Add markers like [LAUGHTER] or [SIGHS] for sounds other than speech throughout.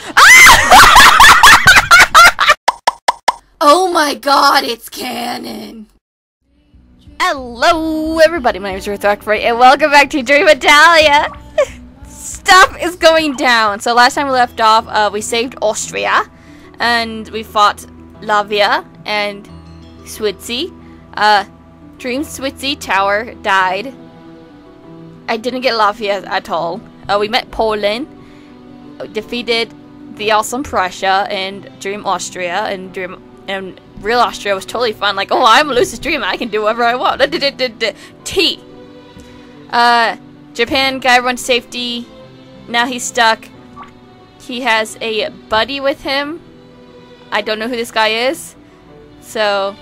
[LAUGHS] Oh my god, it's canon! Hello, everybody. My name is Ruth Rockford, and welcome back to Dreamitalia. [LAUGHS] Stuff is going down. So last time we left off, uh, we saved Austria, and we fought Lavia and Switzy. Uh, Dream Switzy Tower died. I didn't get Lavia at all. Uh, we met Poland, defeated the awesome Prussia, and Dream Austria, and Dream and real Austria was totally fun. Like, oh, I'm a lucid dream. I can do whatever I want. T. Uh, Japan guy runs safety. Now he's stuck. He has a buddy with him. I don't know who this guy is. So,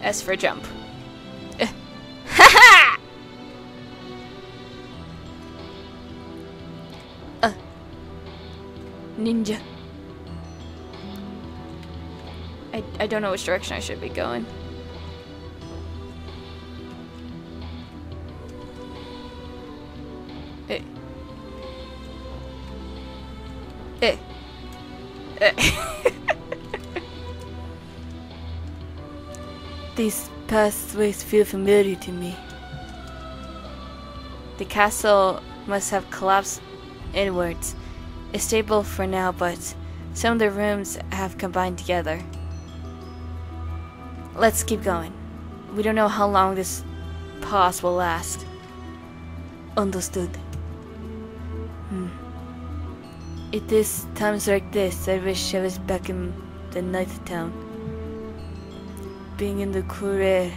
S for jump. [LAUGHS] Ha uh, ninja. I, I don't know which direction I should be going. Eh. Eh. Eh. [LAUGHS] These pathways feel familiar to me. The castle must have collapsed inwards. It's stable for now, but some of the rooms have combined together. Let's keep going. We don't know how long this pause will last. Understood. Hmm. It is times like this I wish I was back in the night town. Being in the cool air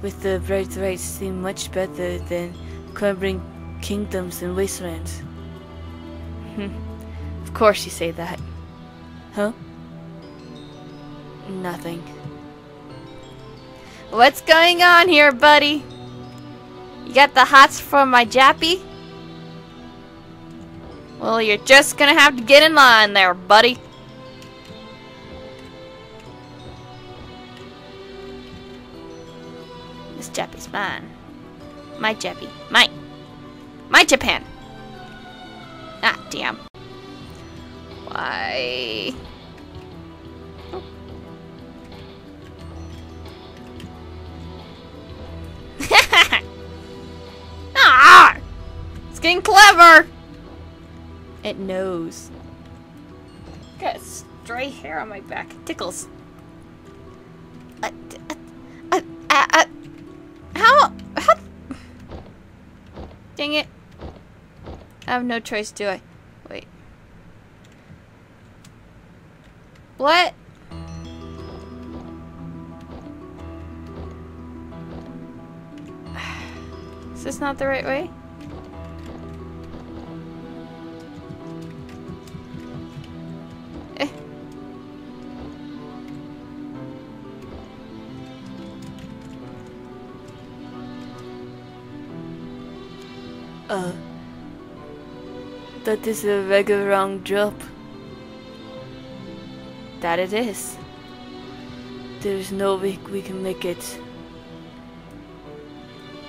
with the bright lights seemed much better than crumbling kingdoms and wastelands. Hmm. of course you say that. Huh? Nothing. What's going on here, buddy? You got the hots for my jappy? Well, you're just gonna have to get in line there, buddy. This jappy's mine. My jappy. Mine. My Japan. Ah, damn. Why? [LAUGHS] ah! It's getting clever! It knows. Got stray hair on my back. It tickles. Uh, uh, uh, uh, how? How? Dang it. I have no choice, do I? Wait. What? [SIGHS] Is this not the right way? That is a regular wrong drop. That it is. There's no way we can make it.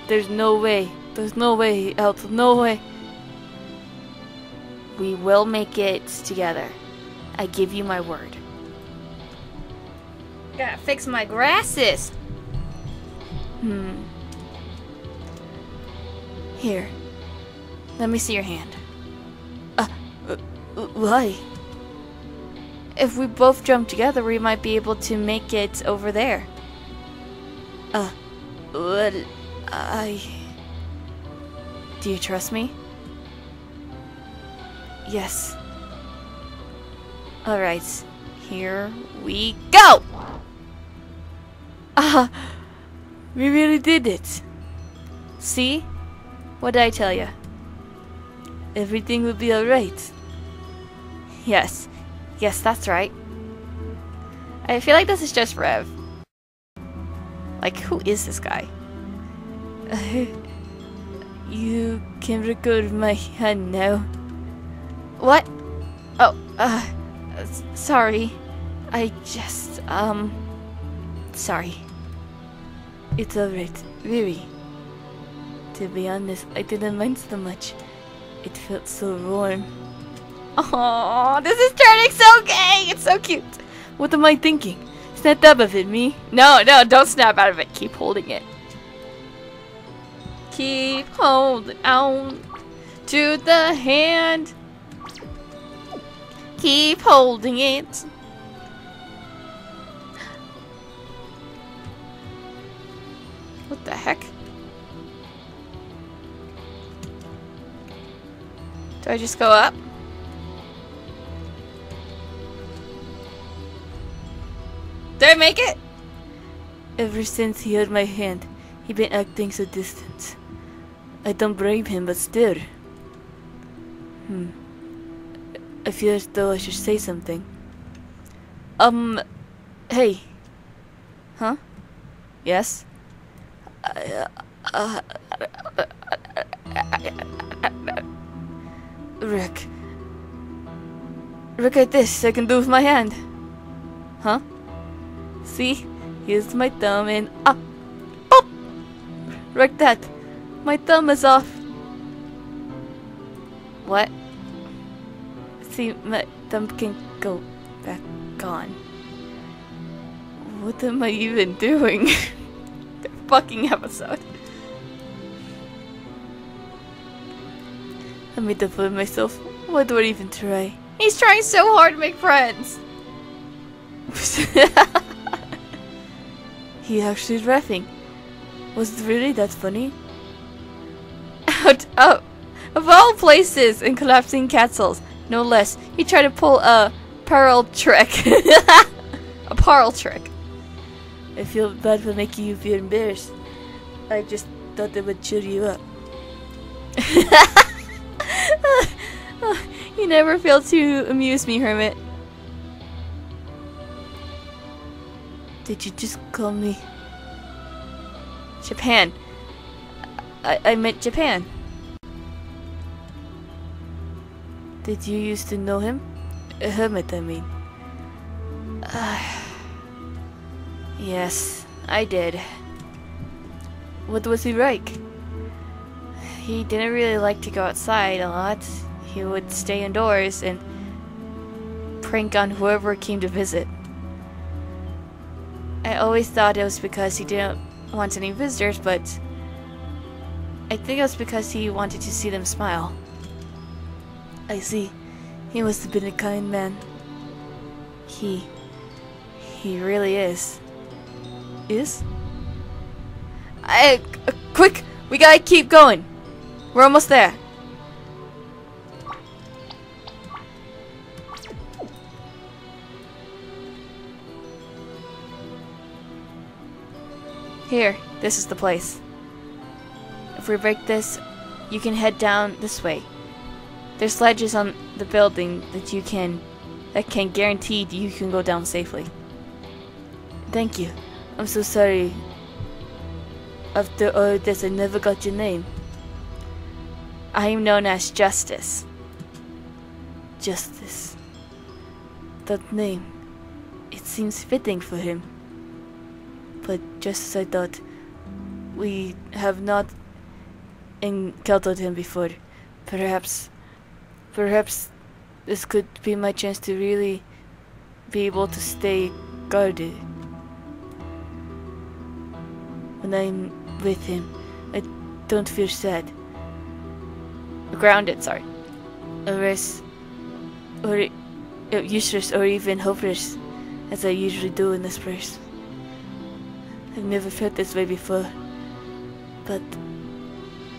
There's no way. There's no way else. No way. We will make it together. I give you my word. Gotta fix my grasses. Hmm. Here. Let me see your hand. Why? If we both jump together, we might be able to make it over there. Uh, well, I... Do you trust me? Yes. Alright, here we go! Ah, [LAUGHS] uh, we really did it. See? What did I tell you? Everything will be alright. Yes. Yes, that's right. I feel like this is just Rev. Like, who is this guy? [LAUGHS] you can record my hand now. What? Oh, uh, sorry. I just, um, sorry. It's alright, really. To be honest, I didn't mind so much. It felt so warm. Oh, this is turning so gay. It's so cute. What am I thinking? Snap out of it, me. No, no, don't snap out of it. Keep holding it. Keep holding on to the hand. Keep holding it. What the heck? Do I just go up? Did I make it? Ever since he held my hand, he been acting so distant. I don't blame him, but still. Hmm. I feel as though I should say something. Um, hey. Huh? Yes? Uh, uh, Rick. Look at this I can do with my hand. Huh? See? Here's my thumb and up. Pop! Like that. My thumb is off. What? See, my thumb can go back on. What am I even doing? [LAUGHS] the fucking episode. I made a fool myself. Why do I even try? He's trying so hard to make friends. [LAUGHS] he actually laughing. Was it really that funny? [LAUGHS] Out of, of all places in collapsing castles, no less, he tried to pull a pearl trick. [LAUGHS] a pearl trick. I feel bad for making you feel embarrassed. I just thought it would cheer you up. [LAUGHS] you never fail to amuse me, Hermit. Did you just call me? Japan. I, I meant Japan. Did you used to know him? A hermit, I mean. [SIGHS] yes, I did. What was he like? He didn't really like to go outside a lot. He would stay indoors and prank on whoever came to visit. I always thought it was because he didn't want any visitors, but I think it was because he wanted to see them smile. I see. He must have been a kind man. He. He really is. Is? I. Uh, quick! We gotta keep going! We're almost there. Here, this is the place. If we break this, you can head down this way. There's ledges on the building that you can that can guarantee you can go down safely. Thank you. I'm so sorry. After all this, I never got your name. I am known as Justice. Justice. That name. It seems fitting for him. But just as I thought, we have not encountered him before. Perhaps, perhaps this could be my chance to really be able to stay guarded. When I'm with him, I don't feel sad. Grounded, sorry. Or or uh, useless, or even hopeless, as I usually do in this place. I've never felt this way before, but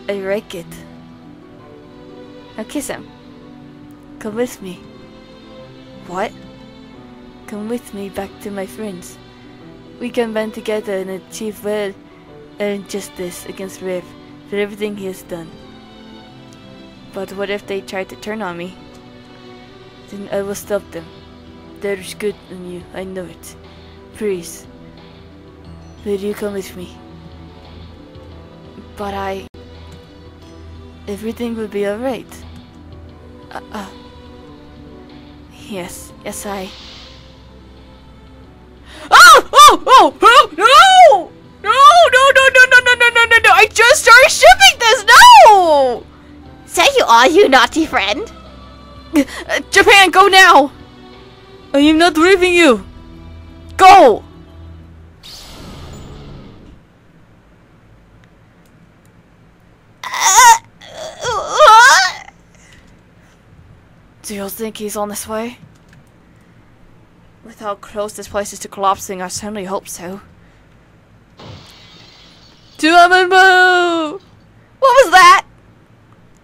I like it. Now kiss him. Come with me. What? Come with me back to my friends. We can band together and achieve well and justice against Riv for everything he has done. But what if they try to turn on me? Then I will stop them. There is good in you, I know it. Please. Will you come with me? But I... Everything will be alright. Uh, uh, yes, yes I... Oh! Oh! Oh! Oh! No! No! No! No! No! No! No! No! No! No! No! I just started shipping this! No! Say you are, you naughty friend. Uh, Japan, go now! I am not leaving you! Go! Do you think he's on his way? With how close this place is to collapsing, I certainly hope so. Tuamamo! What was that?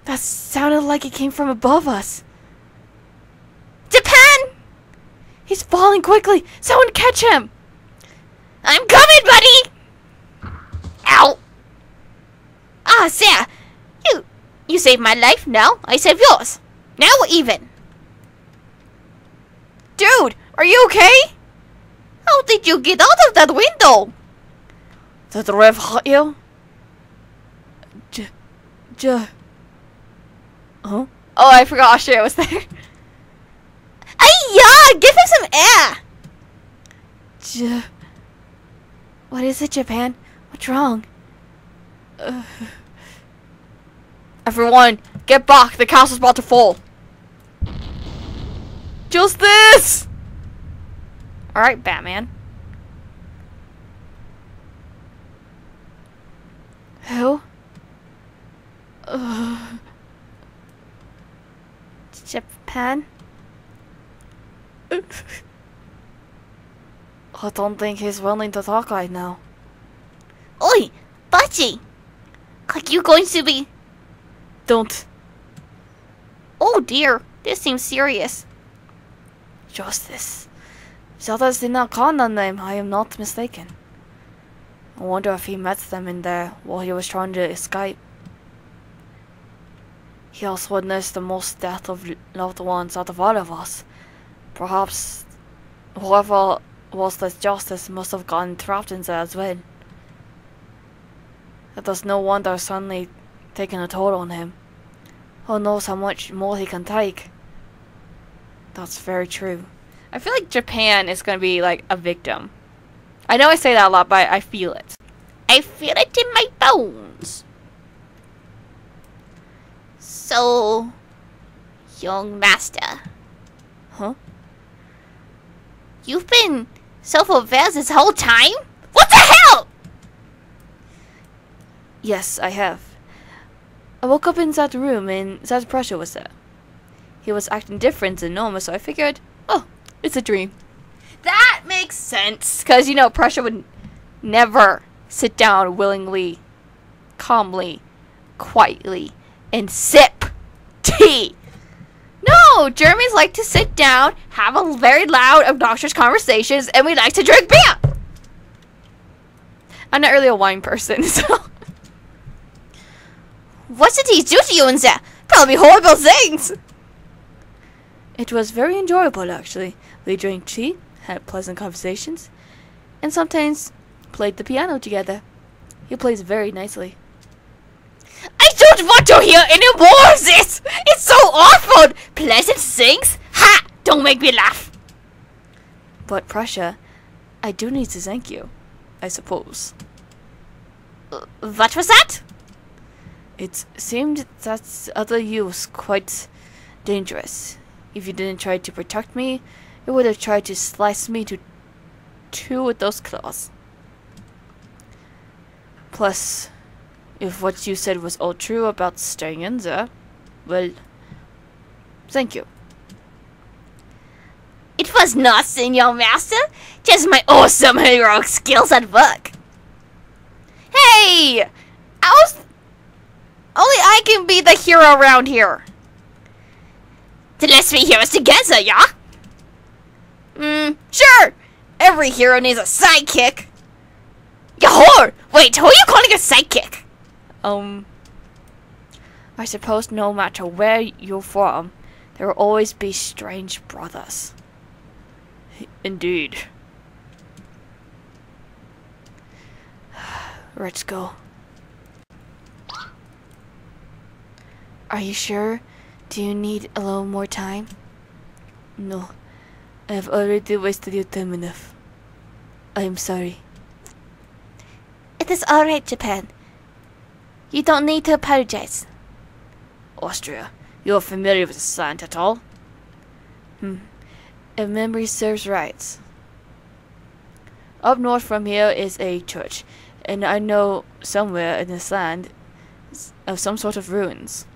That sounded like it came from above us. Japan! He's falling quickly! Someone catch him! I'm coming, buddy! Ow! Ah, Sarah! You, saved my life, now I save yours. Now we're even. Dude, are you okay? How did you get out of that window? Did the rev hurt you? J... J... Huh? Oh, I forgot Austria was there. [LAUGHS] Ay, give him some air! J... What is it, Japan? What's wrong? Uh, Everyone, get back. The castle's about to fall. just this! Alright, Batman. Who? Uh, [SIGHS] Japan? [LAUGHS] I don't think he's willing to talk right now. Oi, Butchie! Like you going to be... Don't. Oh dear, this seems serious. Justice. Zelda's did not call on them, I am not mistaken. I wonder if he met them in there while he was trying to escape. He also witnessed the most death of loved ones out of all of us. Perhaps whoever was this justice must have gotten trapped in there as well. It does no wonder suddenly taking a toll on him. Oh, Who knows how much more he can take? That's very true. I feel like Japan is gonna be like a victim. I know I say that a lot, but I feel it. I feel it in my bones. So, young master. Huh? You've been self-aware this whole time? What the hell? Yes, I have. I woke up in that room and that Prussia was there. He was acting different than normal, so I figured, oh, it's a dream. That makes sense. Because, you know, Prussia would never sit down willingly, calmly, quietly, and sip tea. No, Germans like to sit down, have a very loud, obnoxious conversations, and we like to drink beer. I'm not really a wine person, [LAUGHS] so. What did he do to you in there? Probably horrible things. It was very enjoyable, actually. We drank tea, had pleasant conversations, and sometimes played the piano together. He plays very nicely. I don't want to hear any more of this! It's so awful! Pleasant things? Ha! Don't make me laugh! But Prussia, I do need to thank you, I suppose. Uh, what was that? It seemed that other you was quite dangerous. If you didn't try to protect me, it would have tried to slice me to two with those claws. Plus, if what you said was all true about staying in there, well, thank you. It was nothing, young master. Just my awesome heroic skills at work. Hey! I was... Only I can be the hero around here. Then let's be heroes together, yeah? Hmm, sure. Every hero needs a sidekick. Yahor! Wait, who are you calling a sidekick? Um, I suppose no matter where you're from, there will always be strange brothers. Indeed. [SIGHS] Let's go. Are you sure? Do you need a little more time? No. I have already wasted your time enough. I am sorry. It is alright, Japan. You don't need to apologize. Austria, you are familiar with the slant at all? Hmm. If memory serves right. Up north from here is a church, and I know somewhere in this land of some sort of ruins.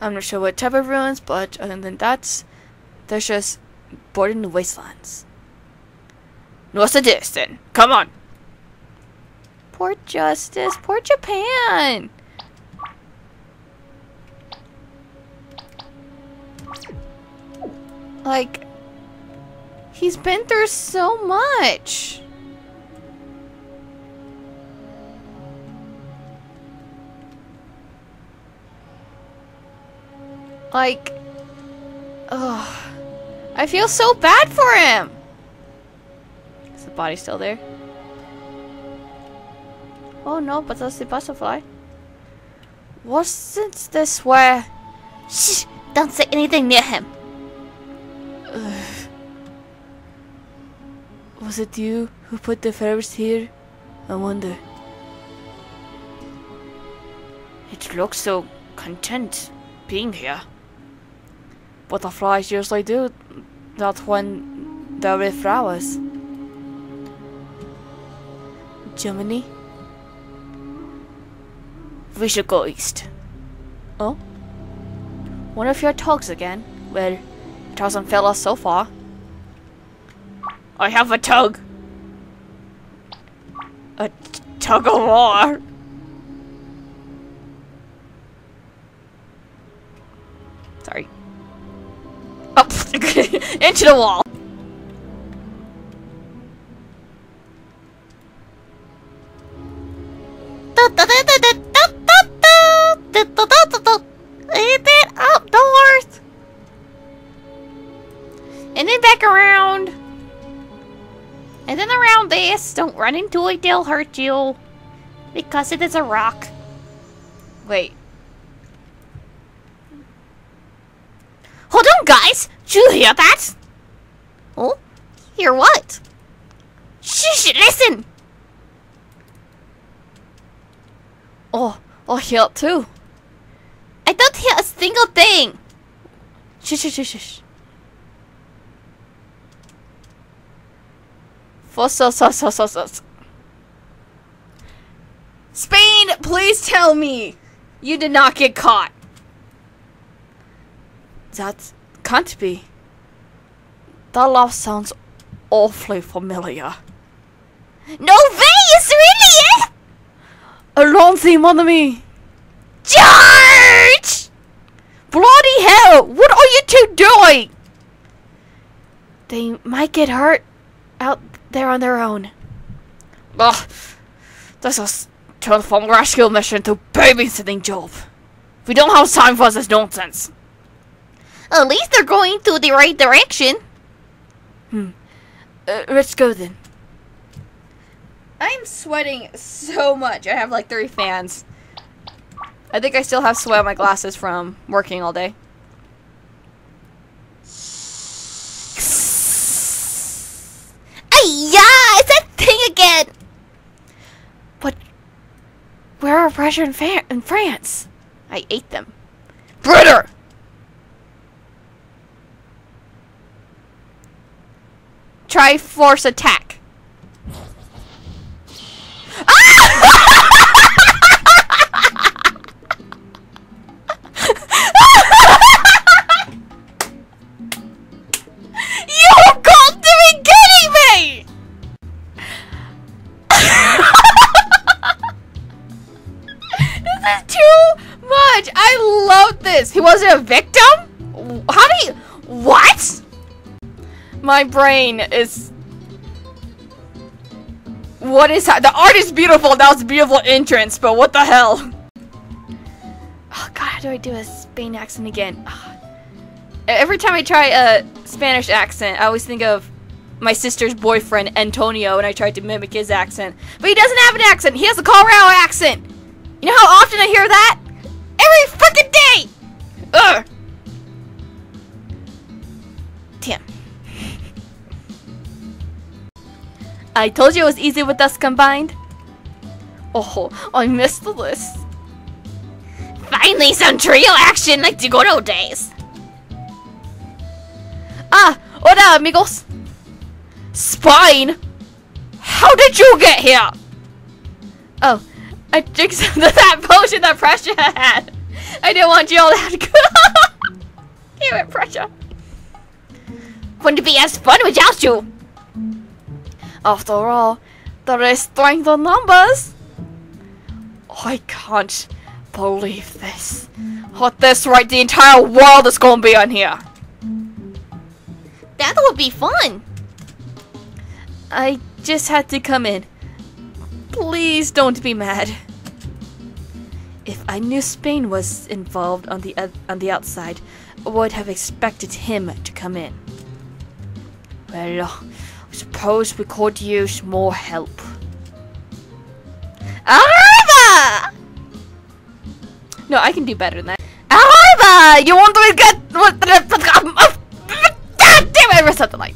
I'm not sure what type of ruins, but other than that, there's just bordering wastelands. What's the distance? Come on. Port Justice, Port Japan. Like, he's been through so much. Like, ugh. I feel so bad for him. Is the body still there? Oh no, but that's the butterfly. Wasn't this where... Shh! Don't say anything near him. Was it you who put the ferrets here? I wonder. It looks so content being here. Butterflies usually do that when they're with flowers. Germany? We should go east. Oh? One of your tugs again. Well, it hasn't failed us so far. I have a tug. A tug of war. Sorry. [LAUGHS] Into the wall. And then up. And then back around. And then around this. Don't run into it, they'll hurt you. Because it is a rock. Wait. Hold on, guys! Did you hear that? Oh? Hear what? Shh, listen! Oh, I'll hear it too. I don't hear a single thing! Shush, shush, shush, shush. Spain, please tell me you did not get caught. That can't be. That laugh sounds awfully familiar. No way, it's really it! Alonzi, mon ami! George! Bloody hell! What are you two doing? They might get hurt out there on their own. Ugh, this is turn from rescue mission to babysitting job. We don't have time for this nonsense. At least they're going to the right direction. Uh, let's go then. I'm sweating so much. I have like three fans. I think I still have sweat on my glasses from working all day. yeah, it's that thing again. But where are Russia and, Fa- and France? I ate them. Britter! Try force attack. You got to be kidding me! this is too much. I love this. He wasn't a victim? How do you. What? My brain is. What is that? The art is beautiful. That was a beautiful entrance, but what the hell? Oh god, how do I do a Spain accent again? Ah. Every time I try a Spanish accent, I always think of my sister's boyfriend, Antonio, and I tried to mimic his accent. But he doesn't have an accent. He has a Colorado accent. You know how often I hear that? Every freaking day! Ugh! I told you it was easy with us combined. Oh, I missed the list. Finally, some trio action like the good old days. Ah, hola, amigos. Spine? How did you get here? Oh, I drank [LAUGHS] some of that potion that Prussia had. I didn't want you all to have to go. [LAUGHS] Damn it, Prussia. Wouldn't it be as fun without you. After all, there is strength in numbers. I can't believe this. At this rate, the entire world is gonna be on here. That would be fun. I just had to come in. Please don't be mad. If I knew Spain was involved on the on the outside, I would have expected him to come in. Well, suppose we could use more help. Arriba! No, I can do better than that. Arriba! You won't regret God damn it, or something.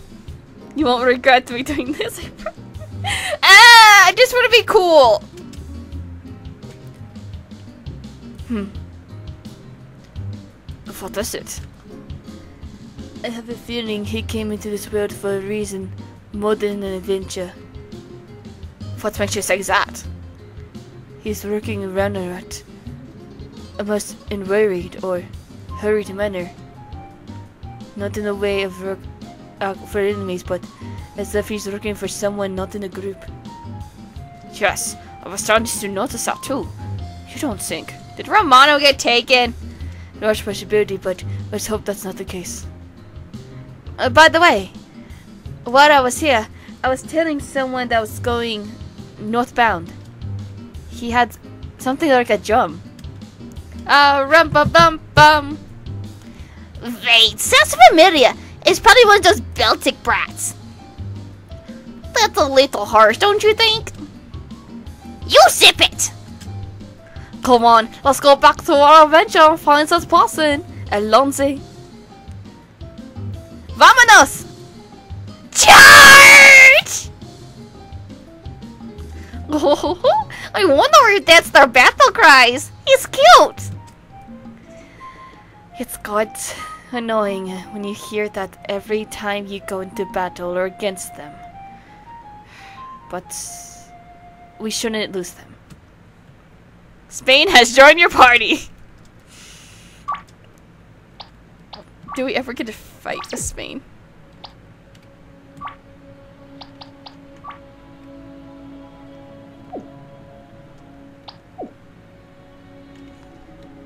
You won't regret me doing this. [LAUGHS] ah, I just want to be cool. Hmm. What is it? I have a feeling he came into this world for a reason, more than an adventure. What makes you say that? He's working around a rat. Almost in worried or hurried manner. Not in a way of work uh, for enemies, but as if he's looking for someone not in a group. Yes, I was starting to notice that too. You don't think? Did Romano get taken? Large possibility, but let's hope that's not the case. Uh, by the way, while I was here, I was telling someone that was going northbound. He had something like a drum. Uh, rum bum bum bum. Wait, sounds familiar. It's probably one of those Baltic brats. That's a little harsh, don't you think? You zip it! Come on, let's go back to our adventure and find this person. Alonzi. Vámonos! Charge! Oh, [LAUGHS] I wonder if that's their battle cries. He's cute. It's quite annoying when you hear that every time you go into battle or against them. But we shouldn't lose them. Spain has joined your party. [LAUGHS] Do we ever get to fight with Spain?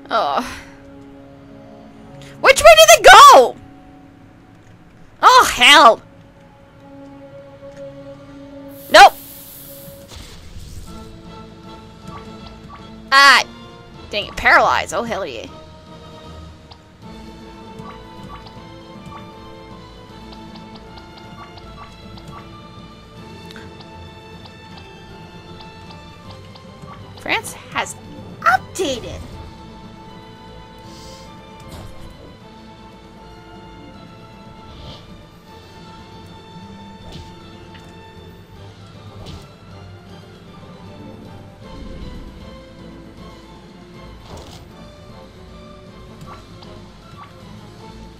Oh. Which way did they go? Oh, hell. Nope. Ah. Dang it, paralyzed. Oh, hell yeah. France has updated.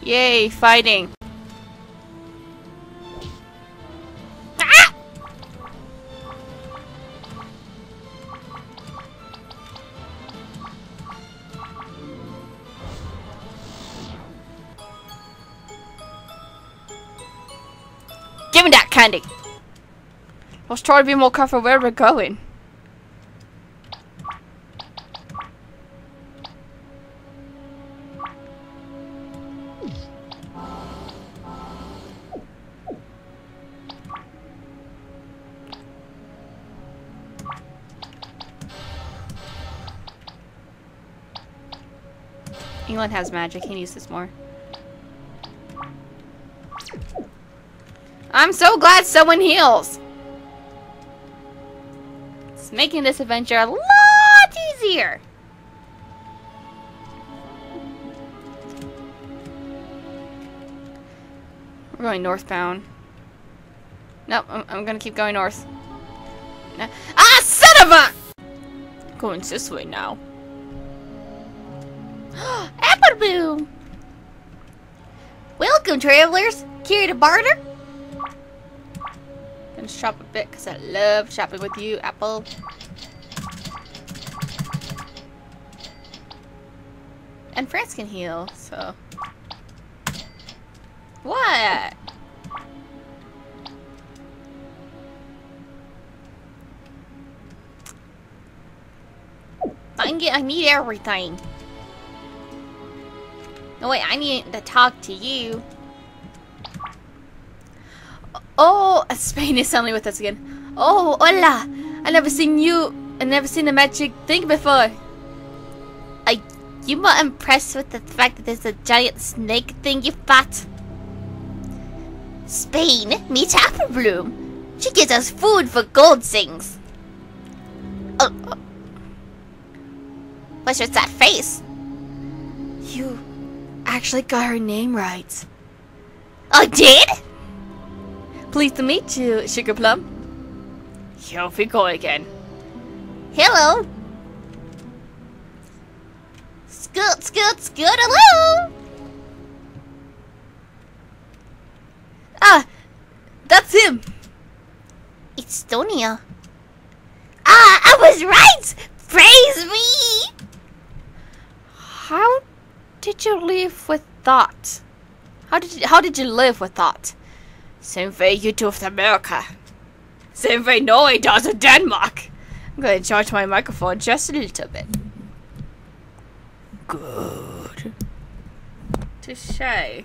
Yay, fighting. Ah! Give me that candy. Let's try to be more careful where we're going. England has magic. He needs this more. I'm so glad someone heals. It's making this adventure a lot easier. We're going northbound. Nope, I'm, I'm gonna keep going north. No. Ah, son of a! Going this way now. Welcome, travelers! Care to barter? Gonna shop a bit because I love shopping with you, Apple. And France can heal, so. What? I need everything. No wait, I need to talk to you. Oh, [LAUGHS] Spain is suddenly with us again. Oh, hola! I never seen you. I never seen a magic thing before. I, you more impressed with the fact that there's a giant snake thing, you fat. Spain meet Apple Bloom. She gives us food for gold things. Oh, oh. what's with that face? You actually got her name right. I did? Pleased to meet you, Sugar Plum. Here we go again. Hello. Scoot, scoot, scoot, hello. Ah, that's him. It's Estonia. Ah, I was right. Praise me. How did you live with that? How did you, how did you live with that? Same way you do with America. Same way Norway does with Denmark. I'm going to charge my microphone just a little bit. Good. Touche. I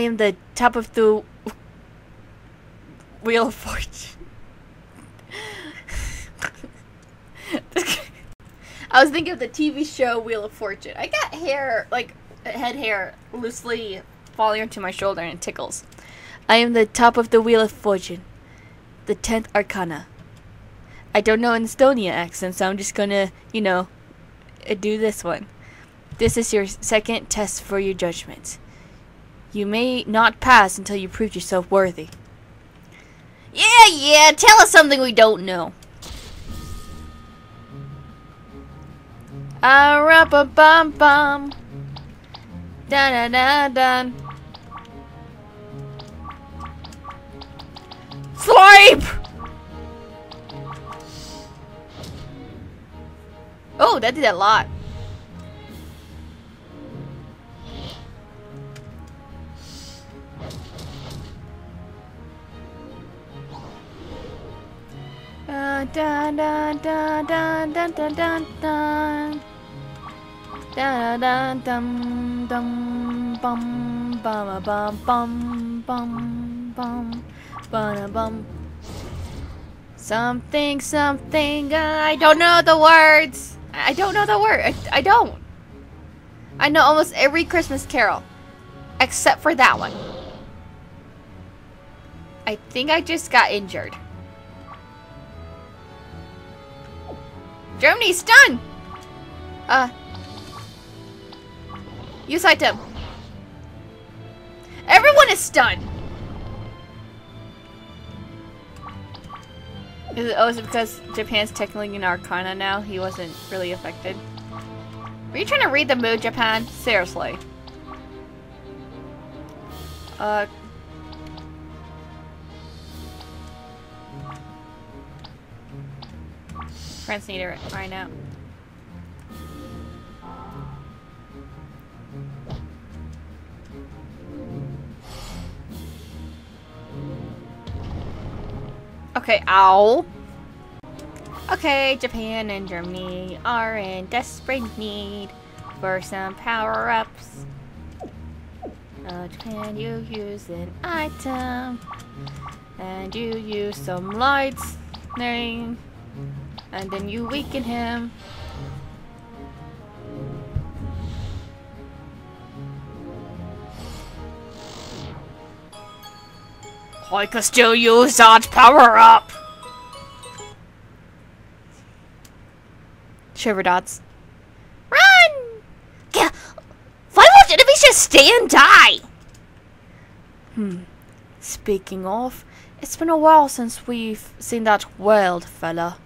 am the top of the Wheel of Fortune. [LAUGHS] [LAUGHS] I was thinking of the TV show Wheel of Fortune. I got hair, like head hair, loosely falling onto my shoulder and it tickles. I am the top of the Wheel of Fortune. The 10th Arcana. I don't know an Estonia accent, so I'm just gonna, you know, uh, do this one. This is your second test for your judgment. You may not pass until you prove yourself worthy. Yeah, yeah, tell us something we don't know. Ah, rub a bum bum. Da da da da. Sleep! Oh, that did a lot. Uh, dun dun dun dun dun dun dun da. Da dum dum bum bum bum bum bum bum bum bum. Something, something, I don't know the words. I don't know the word. I, I don't. I know almost every Christmas carol. Except for that one. I think I just got injured. Germany's done! Uh. Use item. Everyone is stunned! Is it, oh, is it because Japan's technically an Arcana now? He wasn't really affected. Were you trying to read the mood, Japan? Seriously. Uh. France need it right now. Okay, ow. Okay, Japan and Germany are in desperate need for some power-ups. Uh, Japan, you use an item. And you use some lightning. And then you weaken him. I could still use that power up. Shiver dots. Run! Yeah. Why won't enemies just stay and die? Hmm. Speaking of, it's been a while since we've seen that wild fella.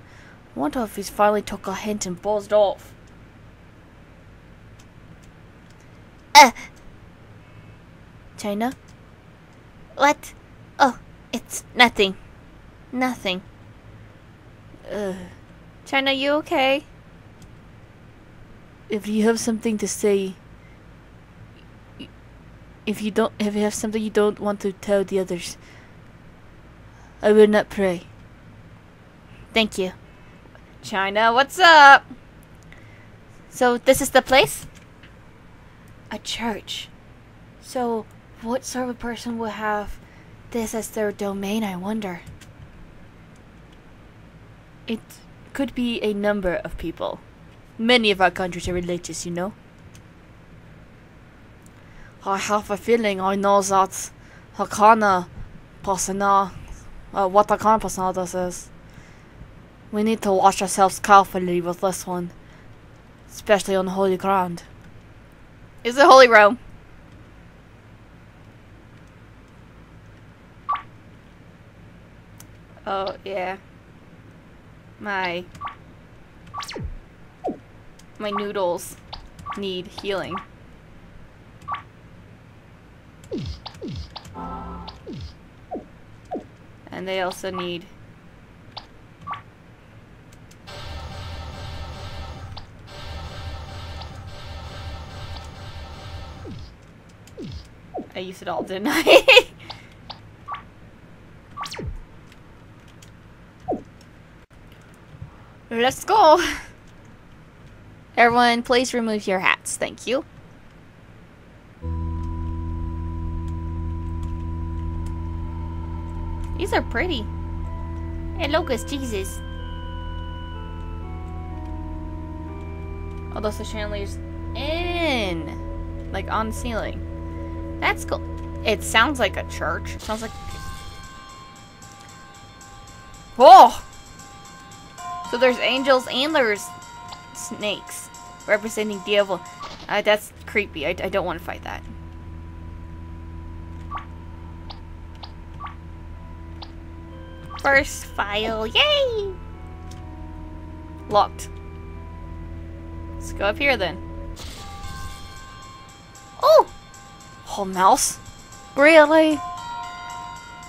Wonder if he's finally took a hint and buzzed off. Uh. China? What? Oh, it's nothing. Nothing. Uh, China, you okay? if you have something to say, if you don't, if you have something you don't want to tell the others, I will not pray. Thank you. China, what's up? So, this is the place? A church. So, what sort of person would have this as their domain, I wonder? It could be a number of people. Many of our countries are religious, you know. I have a feeling I know that Hakana Pasana, uh, what Hakana Pasana says. We need to watch ourselves carefully with this one, especially on holy ground. Is it Holy Rome? Oh, yeah. My... My noodles need healing. And they also need... I used it all, didn't I? [LAUGHS] Let's go! Everyone, please remove your hats. Thank you. These are pretty. Hey, Locust, Jesus. Oh, those are chandeliers in. Like, on the ceiling. That's cool. It sounds like a church. It sounds like... Whoa! So there's angels and there's snakes representing devil. Uh, that's creepy. I, I don't want to fight that. First file. Yay! Locked. Let's go up here then. Oh! Oh, mouse? Really?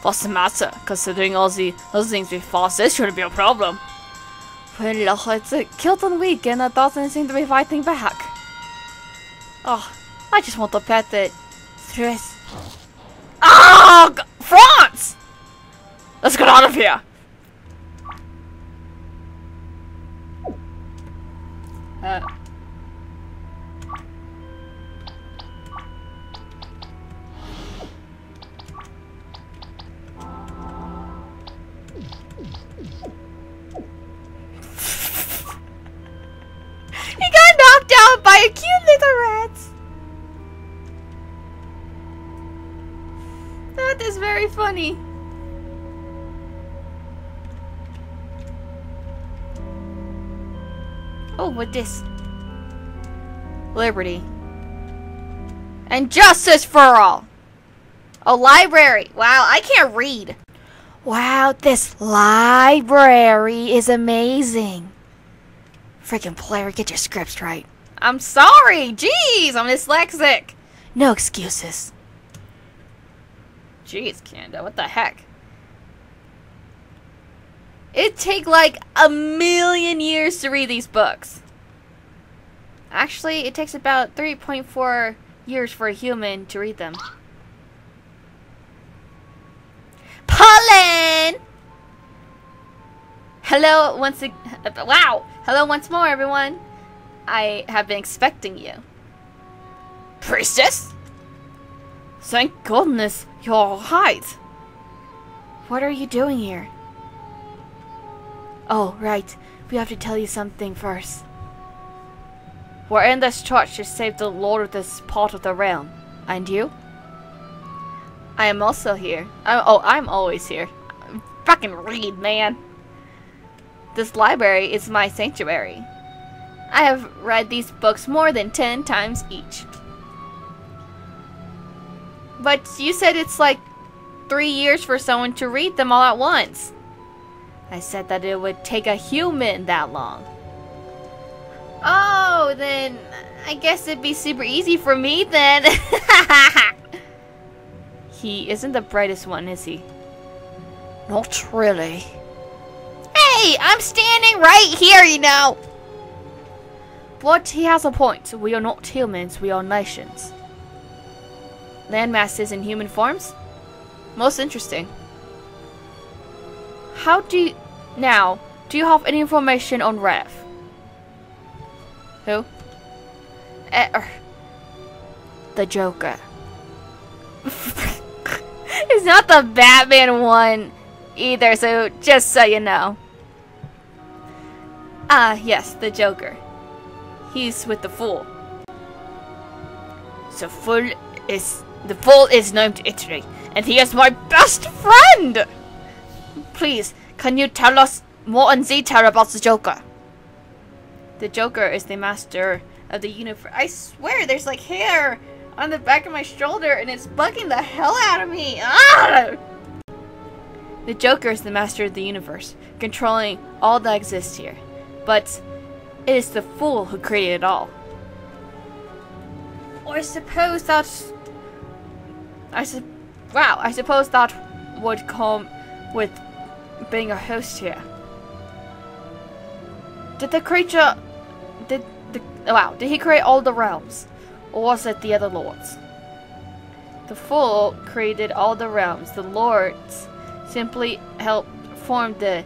What's the matter? Considering all the other things we fought, this shouldn't be a problem. Well, it's a Kilton week and it doesn't seem to be fighting back. Oh, I just want to pet it. Stress. Oh, France! Let's get out of here! Uh. What this? Liberty. And justice for all! A library! Wow, I can't read. Wow, this library is amazing. Freaking player, get your scripts right. I'm sorry! Jeez, I'm dyslexic! No excuses. Jeez, Canada, what the heck? It'd take like a million years to read these books. Actually, it takes about 3.4 years for a human to read them. Pollen! Hello once ag- wow! Hello once more, everyone. I have been expecting you. Priestess? Thank goodness you're alright. What are you doing here? Oh, right. We have to tell you something first. We're in this church to save the lord of this part of the realm. And you? I am also here. I, oh, I'm always here. Fucking read, man. This library is my sanctuary. I have read these books more than ten times each. But you said it's like three years for someone to read them all at once. I said that it would take a human that long. Oh, then I guess it'd be super easy for me then. [LAUGHS] He isn't the brightest one, is he? Not really. Hey, I'm standing right here, you know. But he has a point. We are not humans, we are nations. Landmasses in human forms? Most interesting. How do you... Now, do you have any information on Rev? Who? Eh, er, The Joker. [LAUGHS] it's not the Batman one either, so just so you know. Ah, yes, the Joker. He's with the Fool. The Fool is the Fool is named Italy, and he is my best friend. Please, can you tell us more in detail about the Joker? The Joker is the master of the universe. I swear, there's like hair on the back of my shoulder, and it's bugging the hell out of me. Ah! The Joker is the master of the universe, controlling all that exists here. But it is the fool who created it all. I suppose that. I su- Wow, I suppose that would come with being a host here. Did the creature. Did the. Wow, did he create all the realms? Or was it the other lords? The fool created all the realms. The lords simply helped form the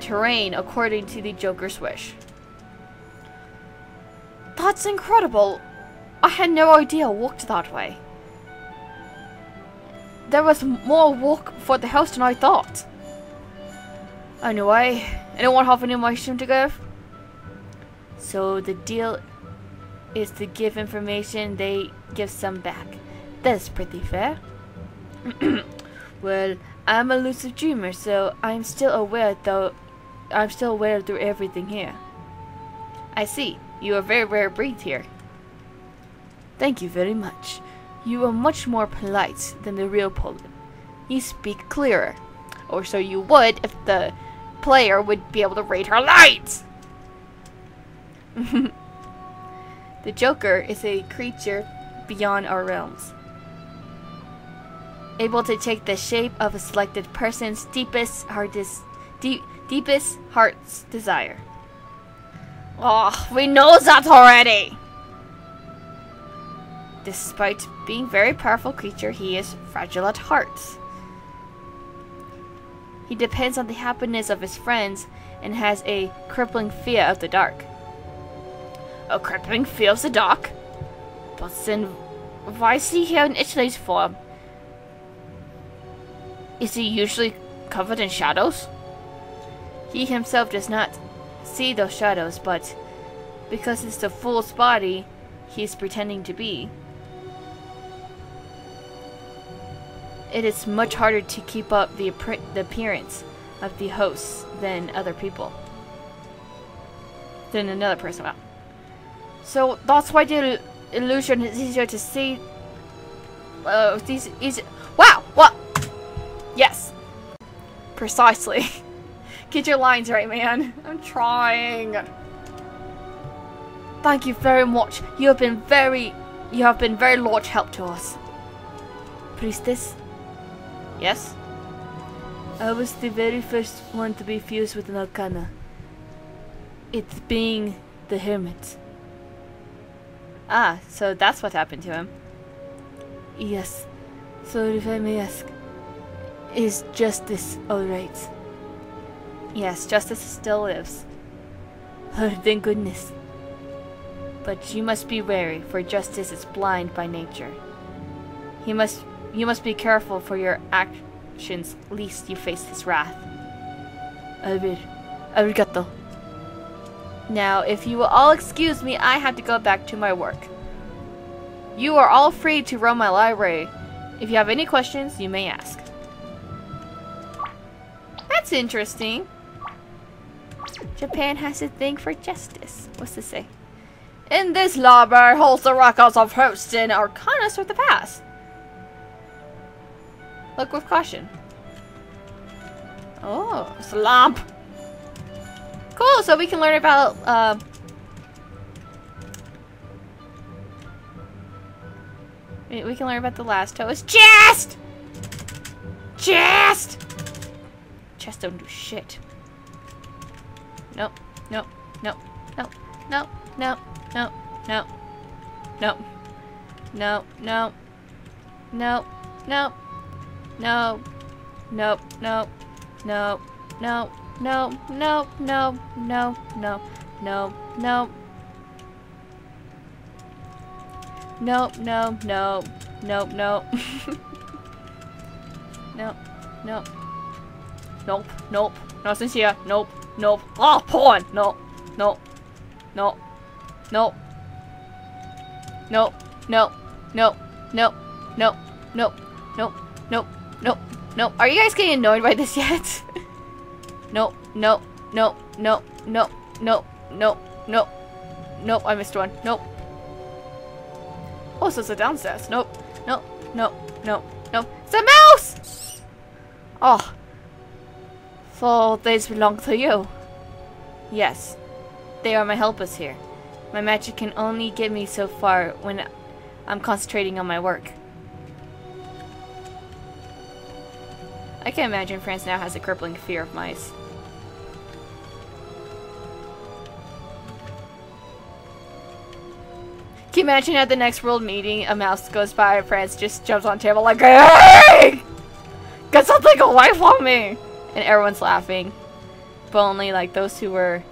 terrain according to the Joker's wish. That's incredible. I had no idea it worked that way. There was more walk for the house than I thought. Anyway, anyone have any information to give? So the deal is to give information, they give some back. That's pretty fair. [CLEARS THROAT] well, I'm a lucid dreamer, so I'm still aware though I'm still aware through everything here. I see. You are very rare breed here. Thank you very much. You are much more polite than the real Poland. You speak clearer. Or so you would if the player would be able to read her lines! [LAUGHS] the Joker is a creature beyond our realms. Able to take the shape of a selected person's deepest, hardest, deep, deepest heart's desire. Oh, we know that already! Despite being a very powerful creature, he is fragile at heart. He depends on the happiness of his friends and has a crippling fear of the dark. A crippling fear of the dark? But then, why is he here in Italy's form? Is he usually covered in shadows? He himself does not see those shadows, but because it's the fool's body he is pretending to be, it is much harder to keep up the, the appearance of the hosts than other people. Than another person. So that's why the illusion is easier to see. Uh, these easy. Wow. What? Yes. Precisely. [LAUGHS] Get your lines right, man. I'm trying. Thank you very much. You have been very, you have been very large help to us. Priestess? Yes? I was the very first one to be fused with an arcana. It being the hermit. Ah, so that's what happened to him. Yes. So if I may ask, is justice alright? Yes, justice still lives. [LAUGHS] Oh, thank goodness. But you must be wary, for justice is blind by nature. He must you must be careful for your actions, lest you face his wrath. I will. Arigato. Now, if you will all excuse me, I have to go back to my work. You are all free to roam my library. If you have any questions, you may ask. That's interesting. Japan has a thing for justice. What's this say? In this library holds the records of hosts and arcanas of the past. Look with caution. Oh, slump. Cool, so we can learn about, uh, we can learn about the last host. Chest! chest! Chest don't do shit. Nope, nope, nope, nope, nope, nope, nope, nope, nope, nope, nope, nope, nope, nope, nope, nope, nope, nope, nope, nope, nope, nope, nope, nope, nope. Nope, no, no, nope, nope. nope, nope. Nope, nope. Nothing's here. Nope, nope. Oh, porn! Nope, nope, nope, nope. Nope, nope, nope, nope, nope, nope, nope, nope, nope, nope. Are you guys getting annoyed by this yet? No, no, no, no, no, no, no, no. Nope, I missed one. Nope. Oh, so it's a downstairs. Nope. Nope. Nope. Nope. Nope. It's a mouse! Oh. So these belong to you. Yes. They are my helpers here. My magic can only get me so far when I'm concentrating on my work. I can imagine France now has a crippling fear of mice. Can you imagine at the next world meeting, a mouse goes by and France just jumps on table like, Hey! Get something away from me! And everyone's laughing. But only like those who were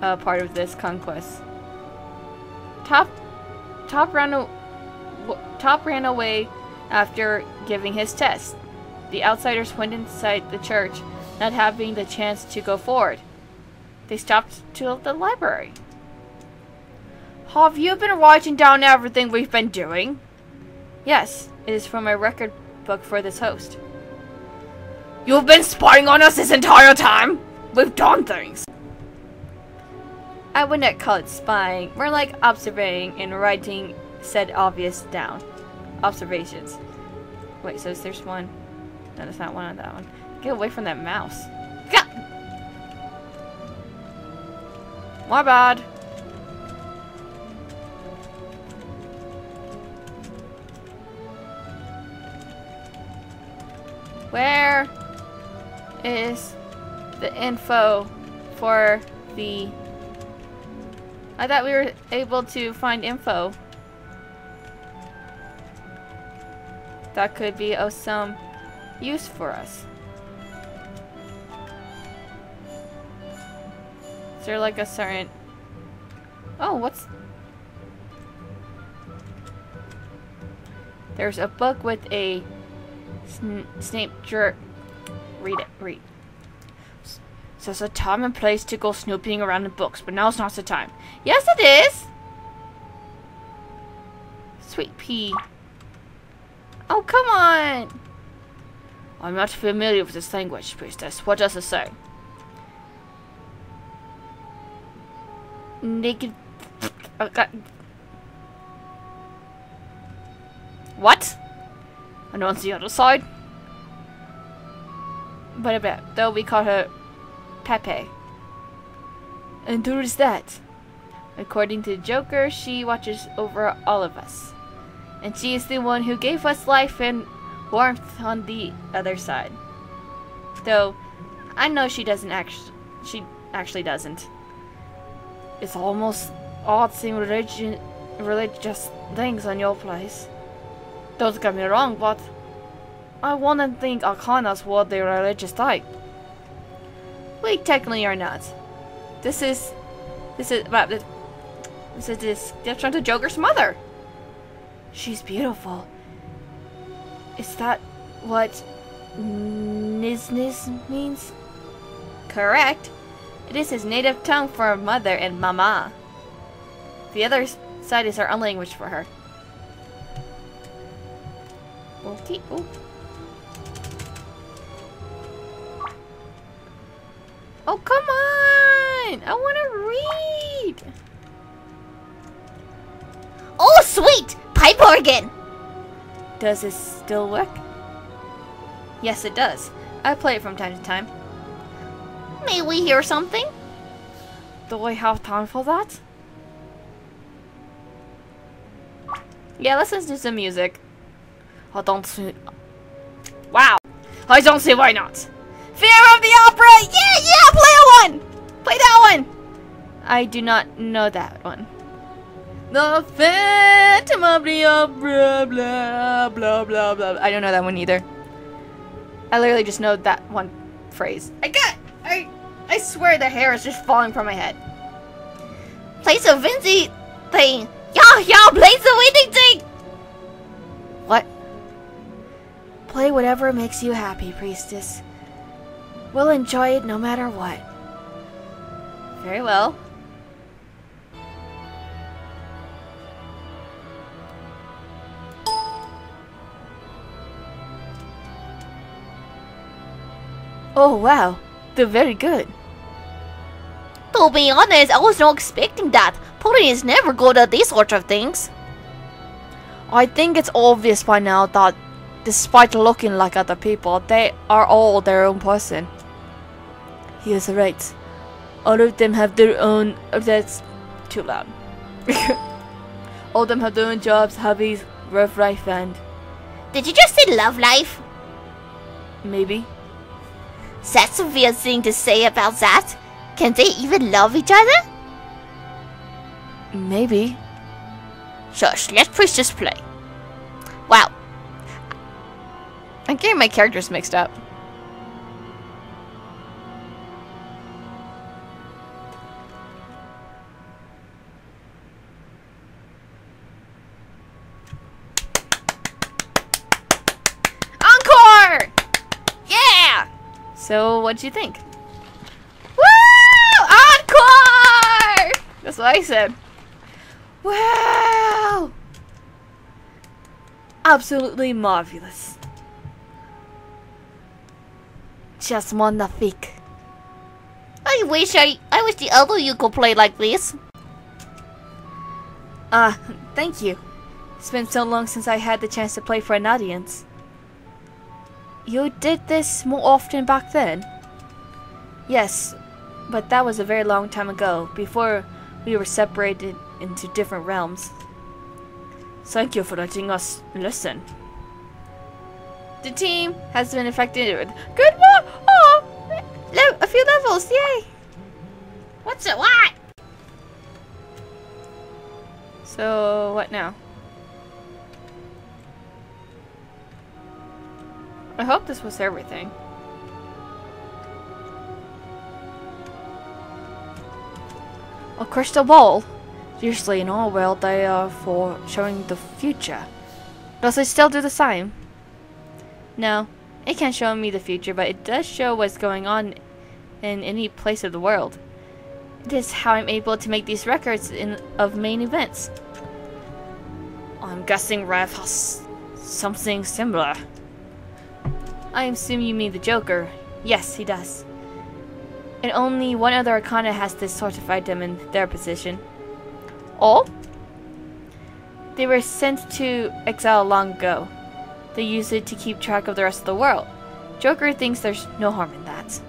uh, part of this conquest. Top, Top ran, Top ran away after giving his test. The outsiders went inside the church, not having the chance to go forward. They stopped to the library. Have you been watching down everything we've been doing? Yes, it is from my record book for this host. You've been spying on us this entire time? We've done things. I would not call it spying, more like observing and writing said obvious down. Observations. Wait, so is there's one. No, there's not one on that one. Get away from that mouse. Gah! My bad. Where is the info for the... I thought we were able to find info. That could be of some use for us. Is there like a certain... Oh, what's... There's a book with a Sn Snape jerk. Read it. Read. So it's a time and place to go snooping around in books, but now's not the time. Yes, it is! Sweet pea. Oh, come on! I'm not familiar with this language, priestess. What does it say? Naked... Okay. What? And on the other side. But a bit, though we call her Pepe. And who is that? According to Joker, she watches over all of us. And she is the one who gave us life and warmth on the other side. Though, I know she doesn't actually, she actually doesn't. It's almost odd seeing religion, religious things on your place. Don't get me wrong, but I wouldn't think Arcanas were the religious type. We technically are not. This is, this is, well, this is this different to Joker's mother. She's beautiful. Is that what Nizniz means? Correct. It is his native tongue for mother and mama. The other side is our own language for her. Okay. Oh. Oh, come on! I want to read! Oh, sweet! Pipe organ! Does this still work? Yes, it does. I play it from time to time. May we hear something? Do I have time for that? Yeah, let's listen to some music. I don't see. Wow. I don't see why not. Fear of the Opera! Yeah, yeah, play that one! Play that one! I do not know that one. The Phantom of the Opera, blah, blah, blah, blah. I don't know that one either. I literally just know that one phrase. I got, I, I swear the hair is just falling from my head. Play some Vinci thing. Y'all, y'all play some winning thing. What? Play whatever makes you happy, priestess. We'll enjoy it no matter what. Very well. Oh wow, they're very good. To be honest, I was not expecting that. Pudding is never good at these sorts of things. I think it's obvious by now that despite looking like other people, they are all their own person. He is right. All of them have their own. oh, That's too loud. [LAUGHS] all of them have their own jobs, hobbies, rough life, and Did you just say love life? maybe. That's a weird thing to say about that. Can they even love each other? Maybe. Shush, let's push this play. Wow. I'm getting my characters mixed up. So, what'd you think? Woo! Encore! That's what I said. Wow! Absolutely marvelous. Just magnifique. I wish I I wish the other you could play like this. Ah, thank you. It's been so long since I had the chance to play for an audience. You did this more often back then? Yes, but that was a very long time ago, before we were separated into different realms. Thank you for letting us listen. The team has been affected with good work. Oh, le- a few levels, yay! What's it? What? So what now? I hope this was everything. A crystal ball. Usually in our world they are for showing the future. Does it still do the same? No, it can't show me the future, but it does show what's going on in any place of the world. This is how I'm able to make these records in, of main events. I'm guessing Rev has something similar. I assume you mean the Joker. Yes, he does. And only one other Arcana has this sort of item in their position. All? They were sent to exile long ago. They use it to keep track of the rest of the world. Joker thinks there's no harm in that.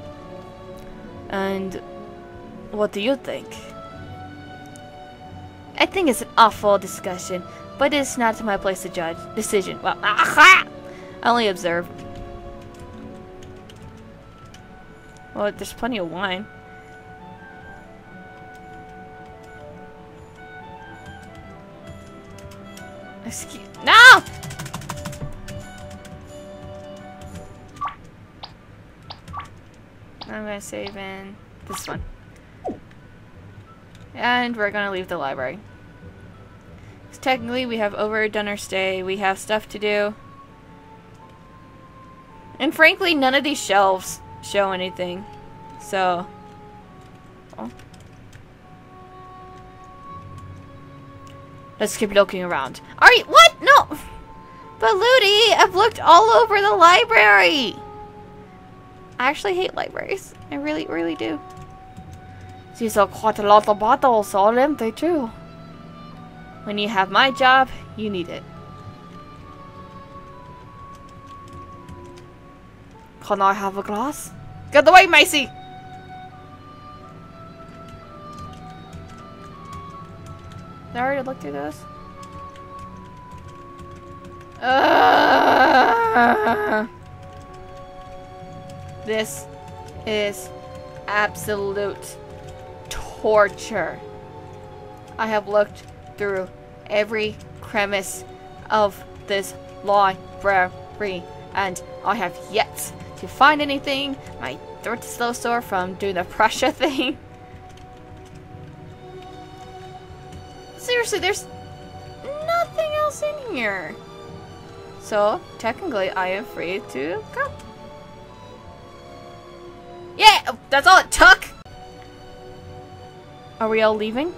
And what do you think? I think it's an awful discussion, but it's not my place to judge. Decision. Well! [LAUGHS] I only observe. Well, there's plenty of wine. Excuse. No! I'm gonna save in this one. And we're gonna leave the library. 'Cause technically we have overdone our stay, we have stuff to do. And frankly, none of these shelves show anything. So. Oh. Let's keep looking around. Alright, what? No! But Ludi, I've looked all over the library! I actually hate libraries. I really, really do. These are quite a lot of bottles, all empty too. When you have my job, you need it. Can I have a glass? Get away, Macy! Did I already look through? Ugh. This is absolute torture. I have looked through every crevice of this library and I have yet to find anything. My throat is so sore from doing the [LAUGHS] pressure thing. Seriously, there's nothing else in here. So, technically, I am free to go. Yeah, oh, that's all it took. Are we all leaving?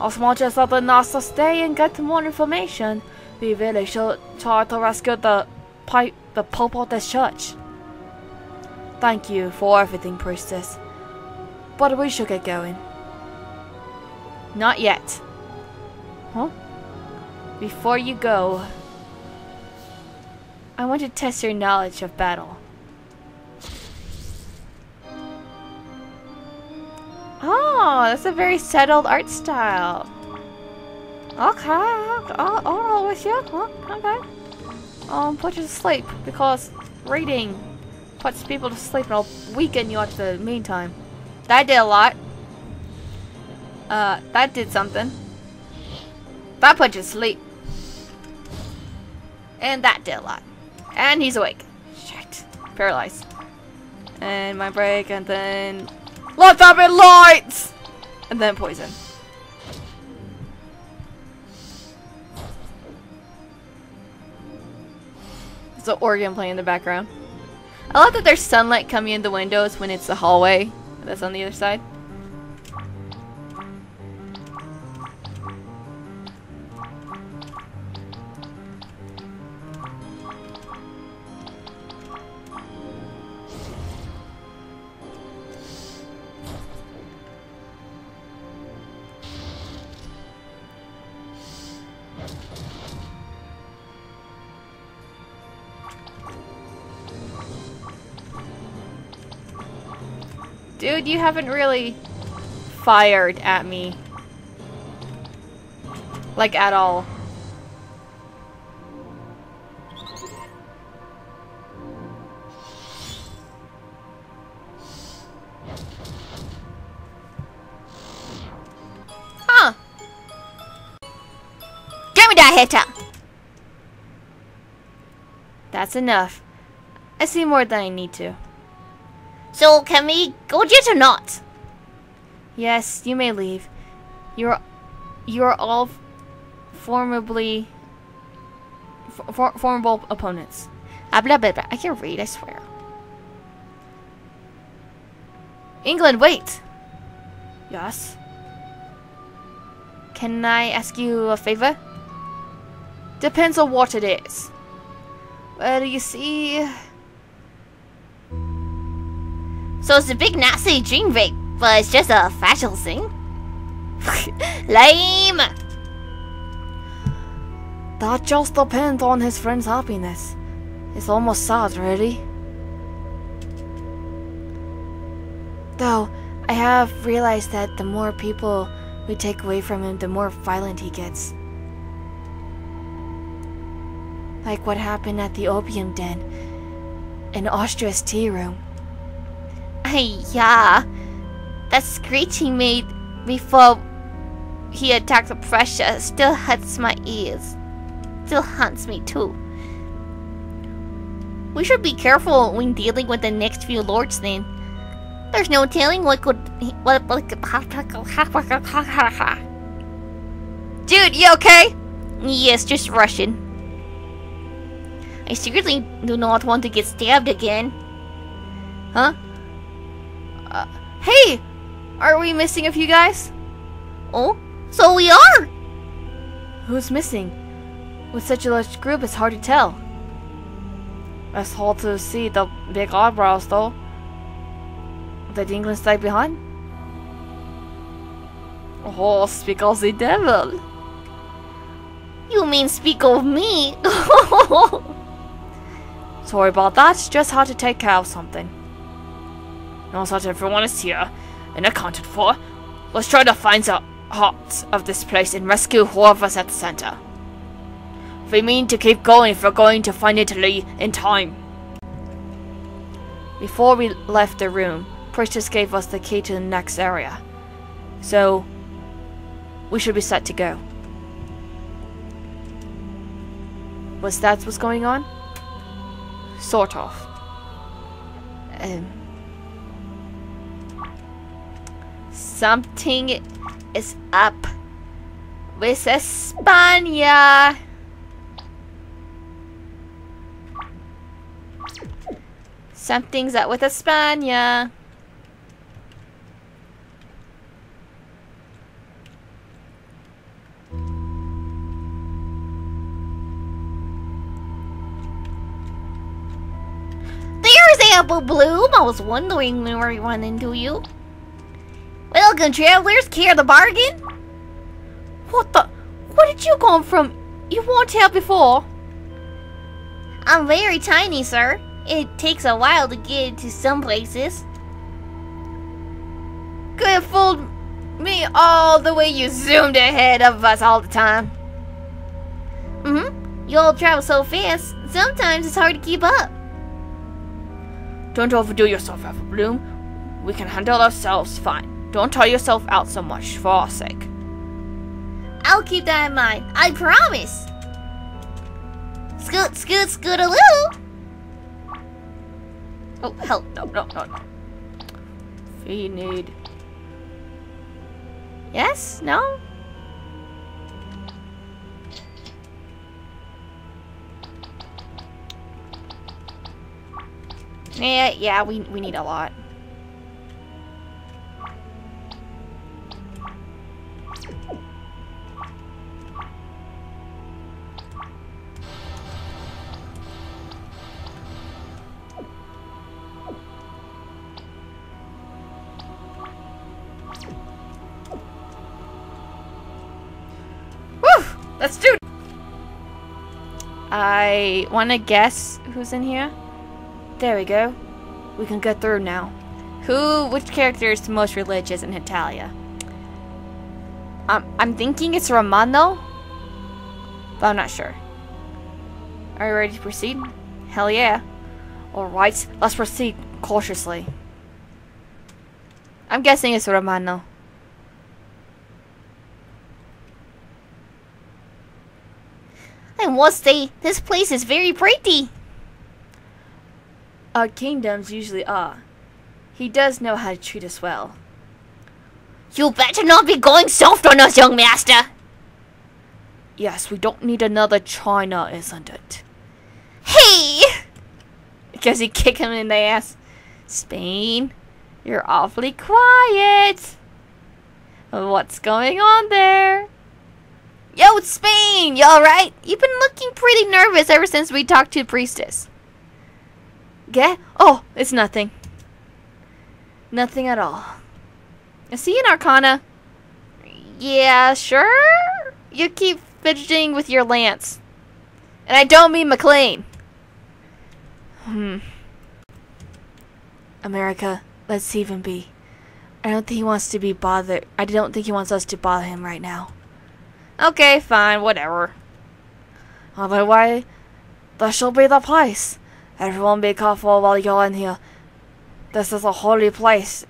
As much as like to stay and get more information, we really should try to rescue the pipe, the Pope of the church. Thank you for everything, priestess. But we should get going. Not yet. Huh? Before you go, I want to test your knowledge of battle. Oh, that's a very settled art style. Okay, I'll, I'll roll with you. Okay. Um, put you to sleep because reading puts people to sleep and I'll weaken you at the meantime. That did a lot. Uh, that did something. That put you to sleep. And that did a lot. And he's awake. Shit. Paralyzed. And my break, and then... Let's have it lights! And then poison. An organ playing in the background. I love that there's sunlight coming in the windows when it's the hallway that's on the other side. Dude, you haven't really fired at me. Like, at all. Huh. Give me that hitter! That's enough. I see more than I need to. So, can we go yet or not? Yes, you may leave. You're, you're all formably, for, formidable opponents. I can read, I swear. England, wait! Yes? Can I ask you a favor? Depends on what it is. Well, you see... So it's a big Nazi dream rape, but it's just a fashion thing? [LAUGHS] Lame! That just depends on his friend's happiness. It's almost sad, really. Though, I have realized that the more people we take away from him, the more violent he gets. Like what happened at the opium den in Austria's tea room. Yeah. That screeching made before he attacked the pressure still hurts my ears. Still haunts me too. We should be careful when dealing with the next few lords then. There's no telling what could what, what Dude, you okay? Yes, just rushing. I seriously do not want to get stabbed again. Huh? Hey! Are we missing a few guys? Oh, so we are! Who's missing? With such a large group, it's hard to tell. It's hard to see the big eyebrows, though. Did England stay behind? Oh, speak of the devil. You mean speak of me? [LAUGHS] Sorry about that, just had to take care of something. Now that everyone is here and accounted for, let's try to find the heart of this place and rescue whoever's at the center. We mean to keep going if we're going to find Italy in time. Before we left the room, Priestess gave us the key to the next area. So, we should be set to go. Was that what's going on? Sort of. Um, Something is up with Espana. Something's up with Espana. There's Apple Bloom. I was wondering when we run into you. Welcome, travelers. Care the bargain? what the? Where did you come from? You weren't here before. I'm very tiny, sir. It takes a while to get to some places. Could have fooled me all the way you zoomed ahead of us all the time. Mm-hmm. You all travel so fast, sometimes it's hard to keep up. Don't overdo yourself, Apple Bloom. We can handle ourselves fine. Don't tire yourself out so much for our sake. I'll keep that in mind. I promise. Scoot, scoot, scootaloo. Oh, help. No, no, no, no. We need. Yes? No? Yeah, yeah, we, we need a lot. I want to guess who's in here. There we go. We can get through now. Who, which character is the most religious in Hetalia? Um, I'm thinking it's Romano, but I'm not sure. Are you ready to proceed? Hell yeah. Alright, let's proceed cautiously. I'm guessing it's Romano. I must say, this place is very pretty. Our kingdoms usually are. He does know how to treat us well. You better not be going soft on us, young master. Yes, we don't need another China, isn't it? Hey! Because he kick him in the ass. Spain, you're awfully quiet. What's going on there? Yo, it's Spain! You alright? You've been looking pretty nervous ever since we talked to the priestess. Get? Oh, it's nothing. Nothing at all. Is he an Arcana? Yeah, sure? You keep fidgeting with your lance. And I don't mean McLean. Hmm. America, let's him be. I don't think he wants to be bothered. I don't think he wants us to bother him right now. Okay, fine, whatever. Otherwise, this shall be the place. Everyone be careful while you're in here. This is a holy place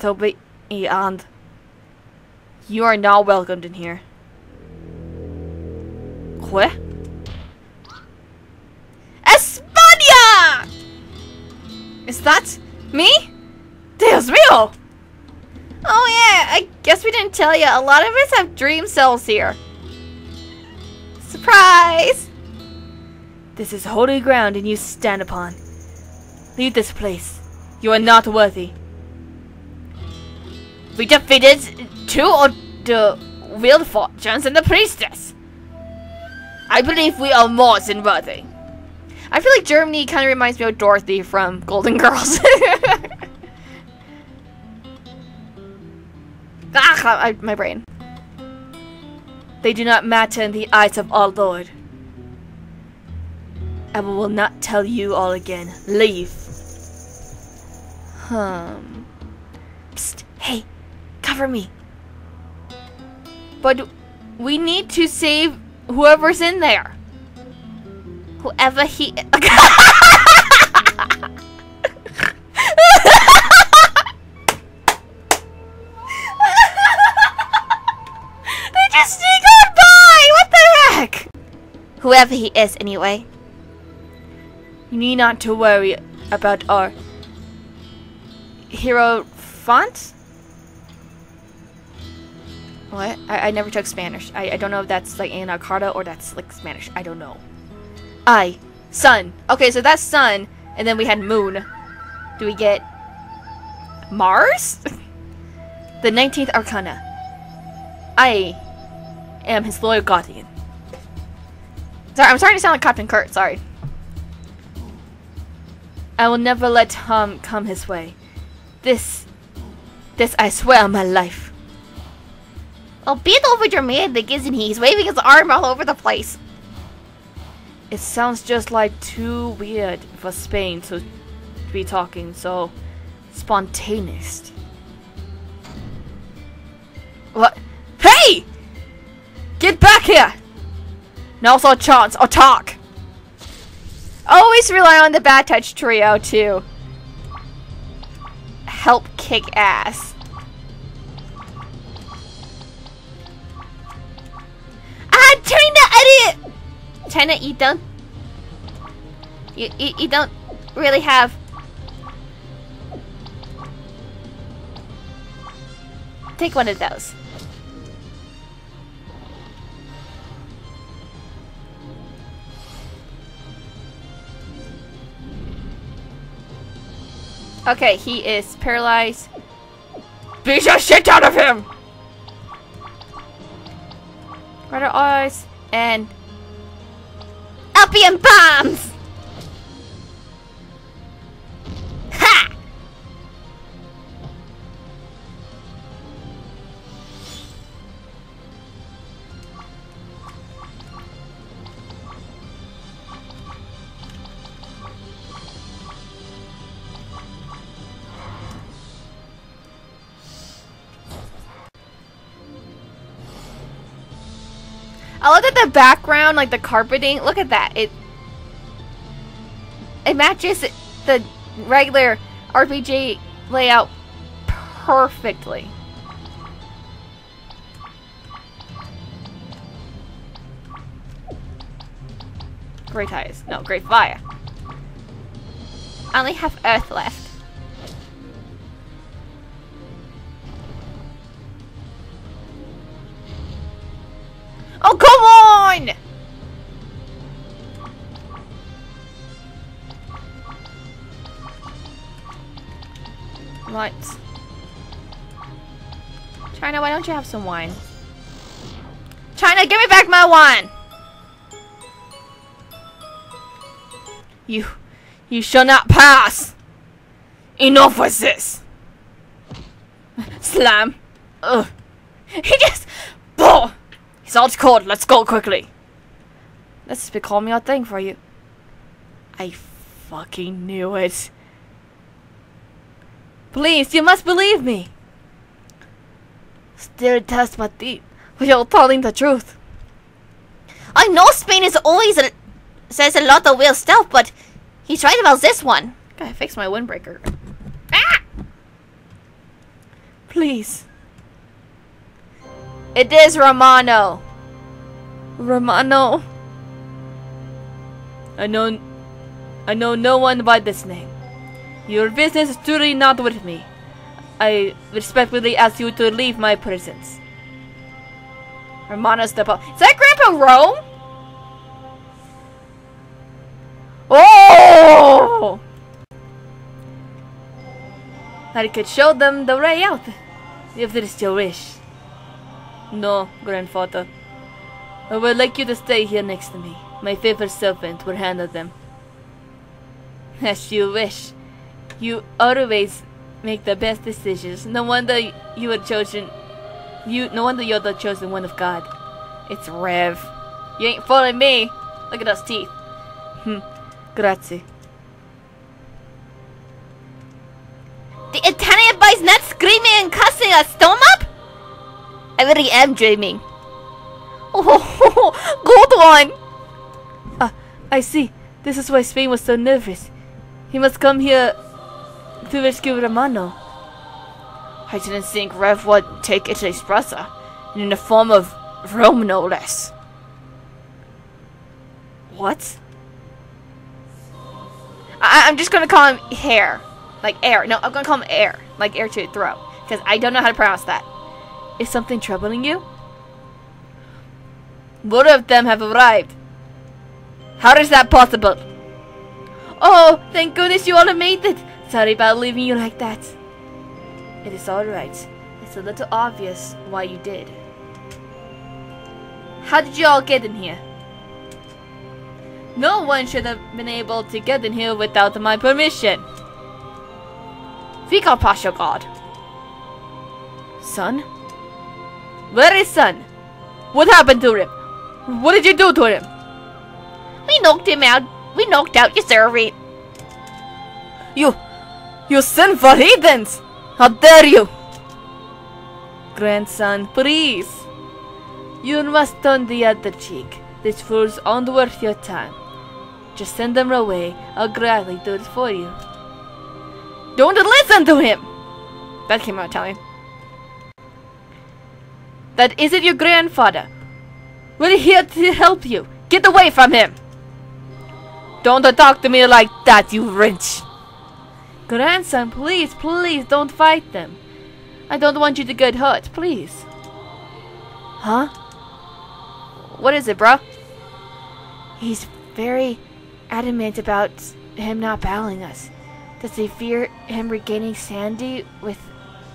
to be and you are not welcomed in here. What? España! Is that me? Dios mío! Oh yeah, I guess we didn't tell you. A lot of us have dream cells here. Surprise! This is holy ground and you stand upon. Leave this place. You are not worthy. We defeated two of the wild fortunes and the priestess. I believe we are more than worthy. I feel like Germany kind of reminds me of Dorothy from Golden Girls. [LAUGHS] ah, my brain. They do not matter in the eyes of our Lord. I will not tell you all again. Leave. Hmm. Psst. Hey, cover me. But we need to save whoever's in there. Whoever he. [LAUGHS] [LAUGHS] Whoever he is, anyway. You need not to worry about our hero font. What? I, I never took Spanish. I, I don't know if that's like Anacarta or that's like Spanish. I don't know. I. Sun. Okay, so that's sun, and then we had moon. Do we get Mars? [LAUGHS] the 19th Arcana. I am his loyal guardian. Sorry, I'm starting to sound like Captain Kirk. Sorry. I will never let harm come his way. This, this I swear on my life. Well, beat over dramatic, isn't he? He's waving his arm all over the place. It sounds just like too weird for Spain to be talking so spontaneous. What? Hey! Get back here! Now's our chance. Attack! Always rely on the Bad Touch trio to help kick ass. Ah, China, idiot! China, you don't, you, you, you don't really have. Take one of those. Okay, he is paralyzed. Beat the shit out of him! Red eyes and Opium bombs! I look at the background, like the carpeting. Look at that. It it matches the regular RPG layout perfectly. Great eyes. No, great fire. I only have Earth left. Oh, come on! Right. China, why don't you have some wine? China, give me back my wine! You, you shall not pass! Enough with this! Slam! Ugh. He just! He's out cold. Let's go quickly. Has become your thing for you. I fucking knew it. Please, you must believe me. Still test my teeth. You're telling the truth. I know Spain is always a, says a lot of weird stuff, but he's right about this one. Gotta fix my windbreaker. Ah! Please. It is Romano. Romano. I know I know no one by this name. Your business is truly not with me. I respectfully ask you to leave my presence. Romano step up. Is that Grandpa Rome? Oh! I could show them the way out, if it is your wish. No, grandfather. I would like you to stay here next to me. My favorite servant will handle them. As you wish. You always make the best decisions. No wonder you were chosen. You. No wonder you're the chosen one of God. It's Rev. You ain't fooling me. Look at those teeth. Hmm. Grazie. The Italian boy's not screaming and cussing us, storm up? I really am dreaming. Oh, good one. Uh, I see. This is why Spain was so nervous. He must come here to rescue Romano. I didn't think Rev would take Italy's brother, in the form of Rome no less. What? I- I'm just gonna call him Hair. Like air. No, I'm gonna call him Air. Like air to throw. Because I don't know how to pronounce that. Is something troubling you? Both of them have arrived. How is that possible? Oh, thank goodness you all made it. Sorry about leaving you like that. It is alright. It's a little obvious why you did. How did you all get in here? No one should have been able to get in here without my permission. Vicar Pasha God. Son? Where is son? What happened to him? What did you do to him? We knocked him out. We knocked out your servant. You, you sinful heathens! How dare you! Grandson, please. You must turn the other cheek. These fools aren't worth your time. Just send them away. I'll gladly do it for you. Don't listen to him! That came out Italian. That isn't your grandfather. We're here to help you. Get away from him! Don't talk to me like that, you wretch! Grandson, please, please don't fight them. I don't want you to get hurt, please. Huh? What is it, bro? He's very adamant about him not battling us. Does he fear him regaining Sandy with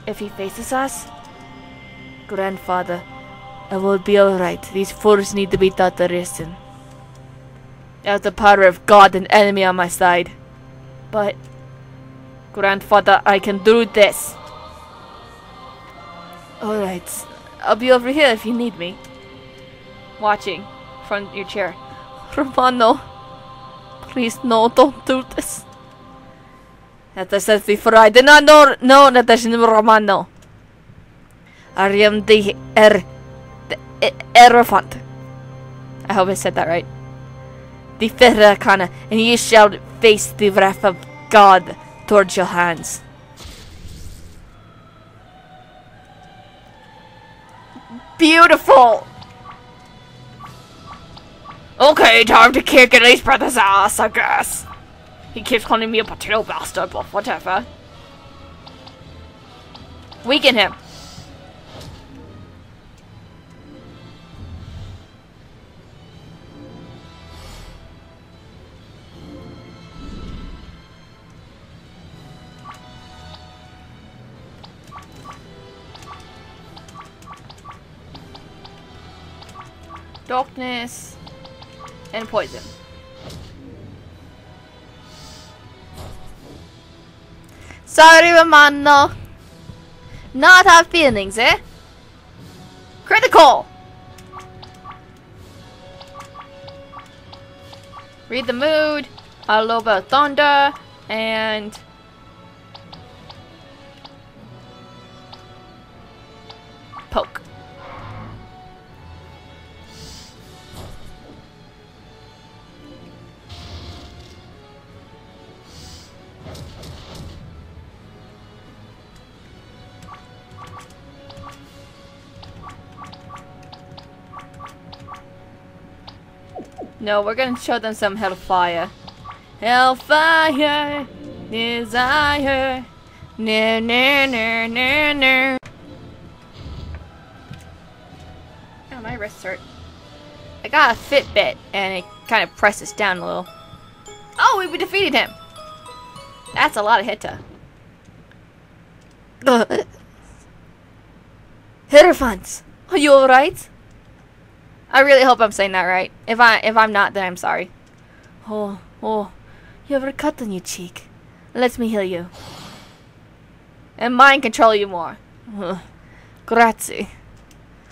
if he faces us? Grandfather, I will be alright. These fools need to be taught a lesson. I have the power of God and enemy on my side. But, Grandfather, I can do this. Alright, I'll be over here if you need me. Watching from your chair. [LAUGHS] Romano, please no, don't do this. As I said before, I did not know, know that there's no Romano. I the er, the I hope I said that right. The Ferracana, and ye shall face the wrath of God towards your hands. Beautiful! Okay, time to kick at least brother's ass, I guess. He keeps calling me a potato bastard, but whatever. Weaken him. Darkness and poison. Sorry, Romano. Not have feelings, eh? Critical! Read the mood, a little bit of thunder, and... Poke. No, we're gonna show them some hellfire. Hellfire, desire. No, no, no, no, no. Oh, my wrists hurt. I got a Fitbit, and it kind of presses down a little. Oh, we defeated him. That's a lot of hitta. [LAUGHS] Hierophants, are you alright? I really hope I'm saying that right. If I if I'm not, then I'm sorry. Oh, oh, you have a cut on your cheek. Let me heal you. And mind control you more. Uh, grazie.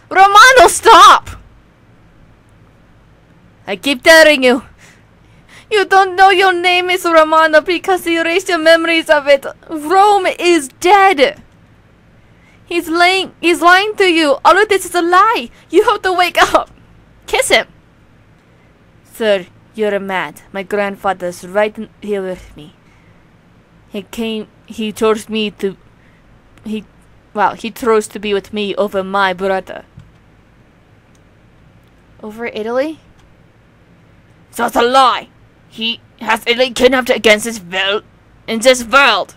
Romano, stop! I keep telling you. You don't know your name is Romano because you erased your memories of it. Rome is dead. He's lying. He's lying to you. All of this is a lie. You have to wake up. Kiss him. Sir, You're a mad. My grandfather's right here with me. He came. He chose me to. He, well, he chose to be with me over my brother. Over Italy? That's a lie. He has Italy kidnapped against his will in this world.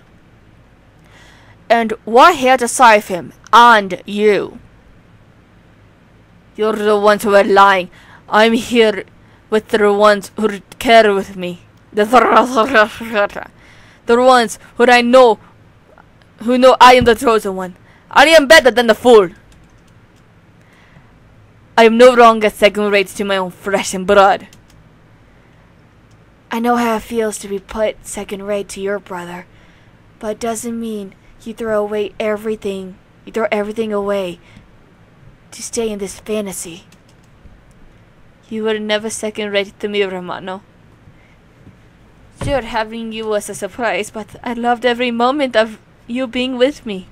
And we're here to save him. And you. You're the ones who are lying. I'm here with the ones who care with me. [LAUGHS] The ones who I know, who know I am the chosen one. I am better than the fool. I am no longer second rate to my own flesh and blood. I know how it feels to be put second rate to your brother, but it doesn't mean you throw away everything. You throw everything away to stay in this fantasy. You were never second rate to me, Romano. Sure, having you was a surprise, but I loved every moment of you being with me.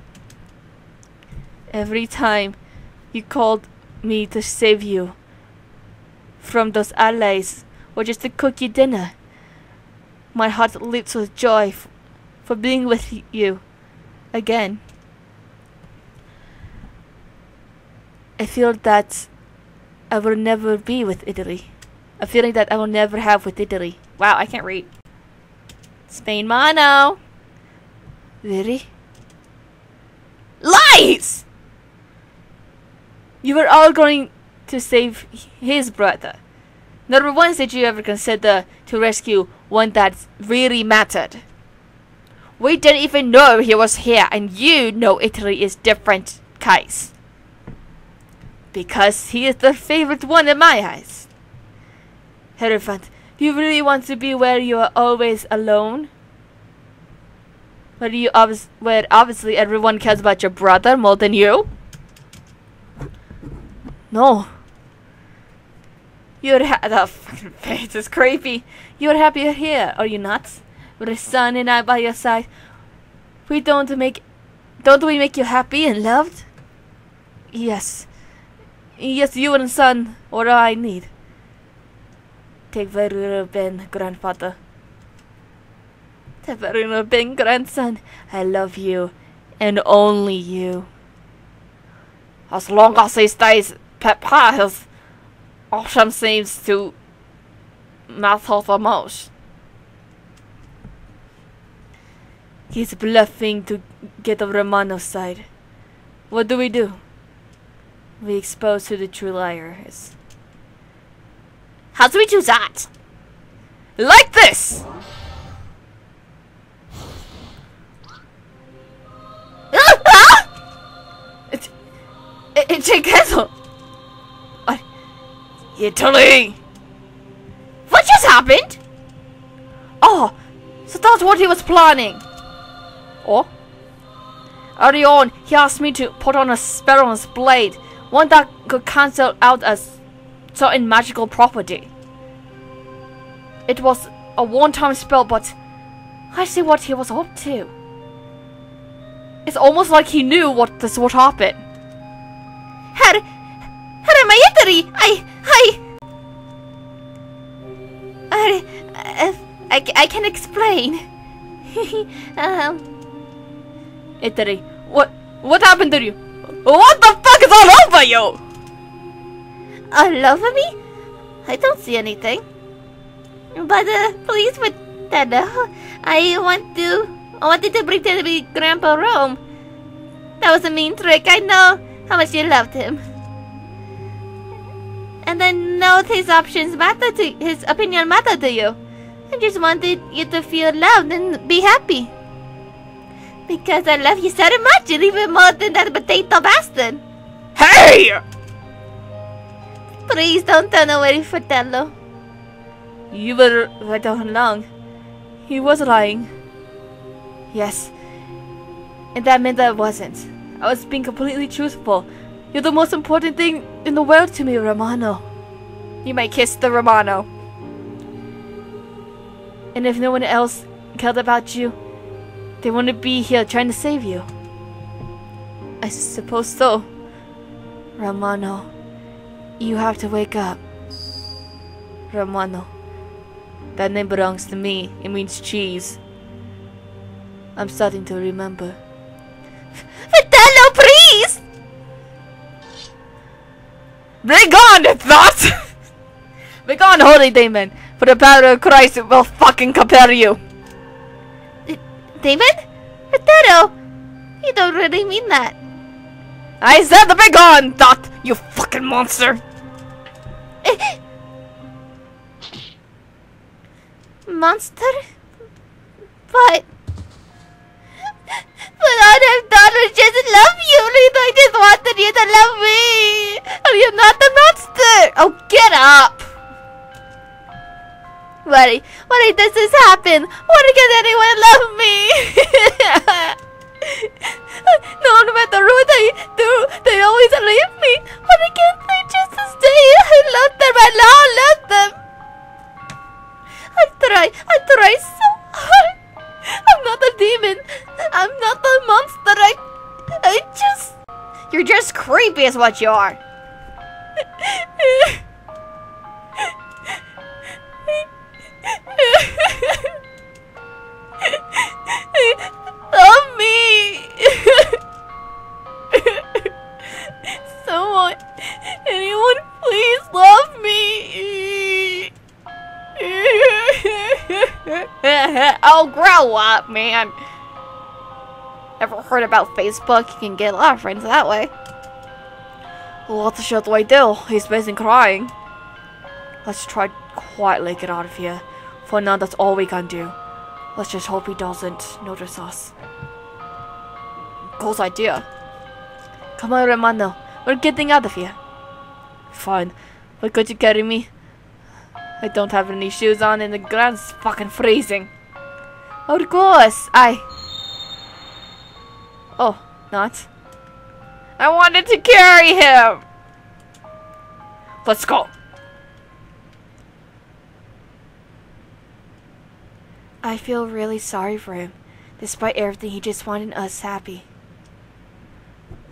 Every time you called me to save you from those allies or just to cook you dinner, my heart leaps with joy for being with you again. I feel that I will never be with Italy. A feeling that I will never have with Italy. Wow, I can't read. Spain Mono. Really? Lies! You were all going to save his brother. Never once did you ever consider to rescue one that really mattered. We didn't even know he was here, and you know Italy is different case. Because he is the favorite one in my eyes. Hierophant, do you really want to be where you are always alone? Where you obvi- where obviously everyone cares about your brother more than you? No. You're ha- the fucking [LAUGHS] face is creepy. You're happier here, are you not? With a son and I by your side. We don't make, don't we make you happy and loved? Yes. Yes, you and son, what I need. Take very Ben, grandfather. Take very Ben, grandson. I love you, and only you. As long as he stays Papa his awesome seems to matter the most. He's bluffing to get over Romano's side. What do we do? We expose who the true liar is. How do we do that? Like this! It's, it, it's a castle! Italy! What just happened? oh, so that's what he was planning! Oh? Early on, he asked me to put on a spell on his blade, one that could cancel out a certain magical property. It was a one-time spell, but I see what he was up to. It's almost like he knew what this would happen. Her, her my Italy! I, I, I, uh, I, I can explain. [LAUGHS] um, Italy, what what happened to you? What the fuck is all over you? all over me? I don't see anything. But uh, please, but Dada, I want to, I wanted to pretend to be Grandpa Rome. That was a mean trick. I know how much you loved him. And I know his options matter to his opinion matter to you. I just wanted you to feel loved and be happy. Because I love you so much, and even more than that potato bastard. Hey! Please don't turn away, Fratello. You were right all along. He was lying. Yes. And that meant that I wasn't. I was being completely truthful. You're the most important thing in the world to me, Romano. You may kiss the Romano. And if no one else cared about you, they want to be here trying to save you. I suppose so. Romano, you have to wake up. Romano, That name belongs to me. It means cheese. I'm starting to remember. Fratello, please! Bring on, thought! [LAUGHS] Bring on, holy demon! For the power of Christ it will fucking compel you! David? Fratello, you don't really mean that. I said the big gone, Dot! You fucking monster! [LAUGHS] Monster? But... But all I've done was just love you, Lisa. I just wanted you to love me. And you're not the monster. Oh, get up. Why, why does this happen? Why can anyone love me? [LAUGHS] no, matter what I do, they always leave me. Why can't they just stay? I love them. I now love them. I try. I try so hard. I'm not a demon. I'm not a monster. I, I just. You're just creepy, is what you are. [LAUGHS] Love me. Someone, anyone, please love me. oh, grow up, man. Ever heard about Facebook? You can get a lot of friends that way. What the shit do I do? He's busy crying. Let's try quietly get out of here. For now, that's all we can do. Let's just hope he doesn't notice us. Cool idea. Come on, Romano. We're getting out of here. Fine. But could you carry me? I don't have any shoes on and the ground's fucking freezing. Of course. I... Oh, not. I wanted to carry him. Let's go. I feel really sorry for him. Despite everything, he just wanted us happy.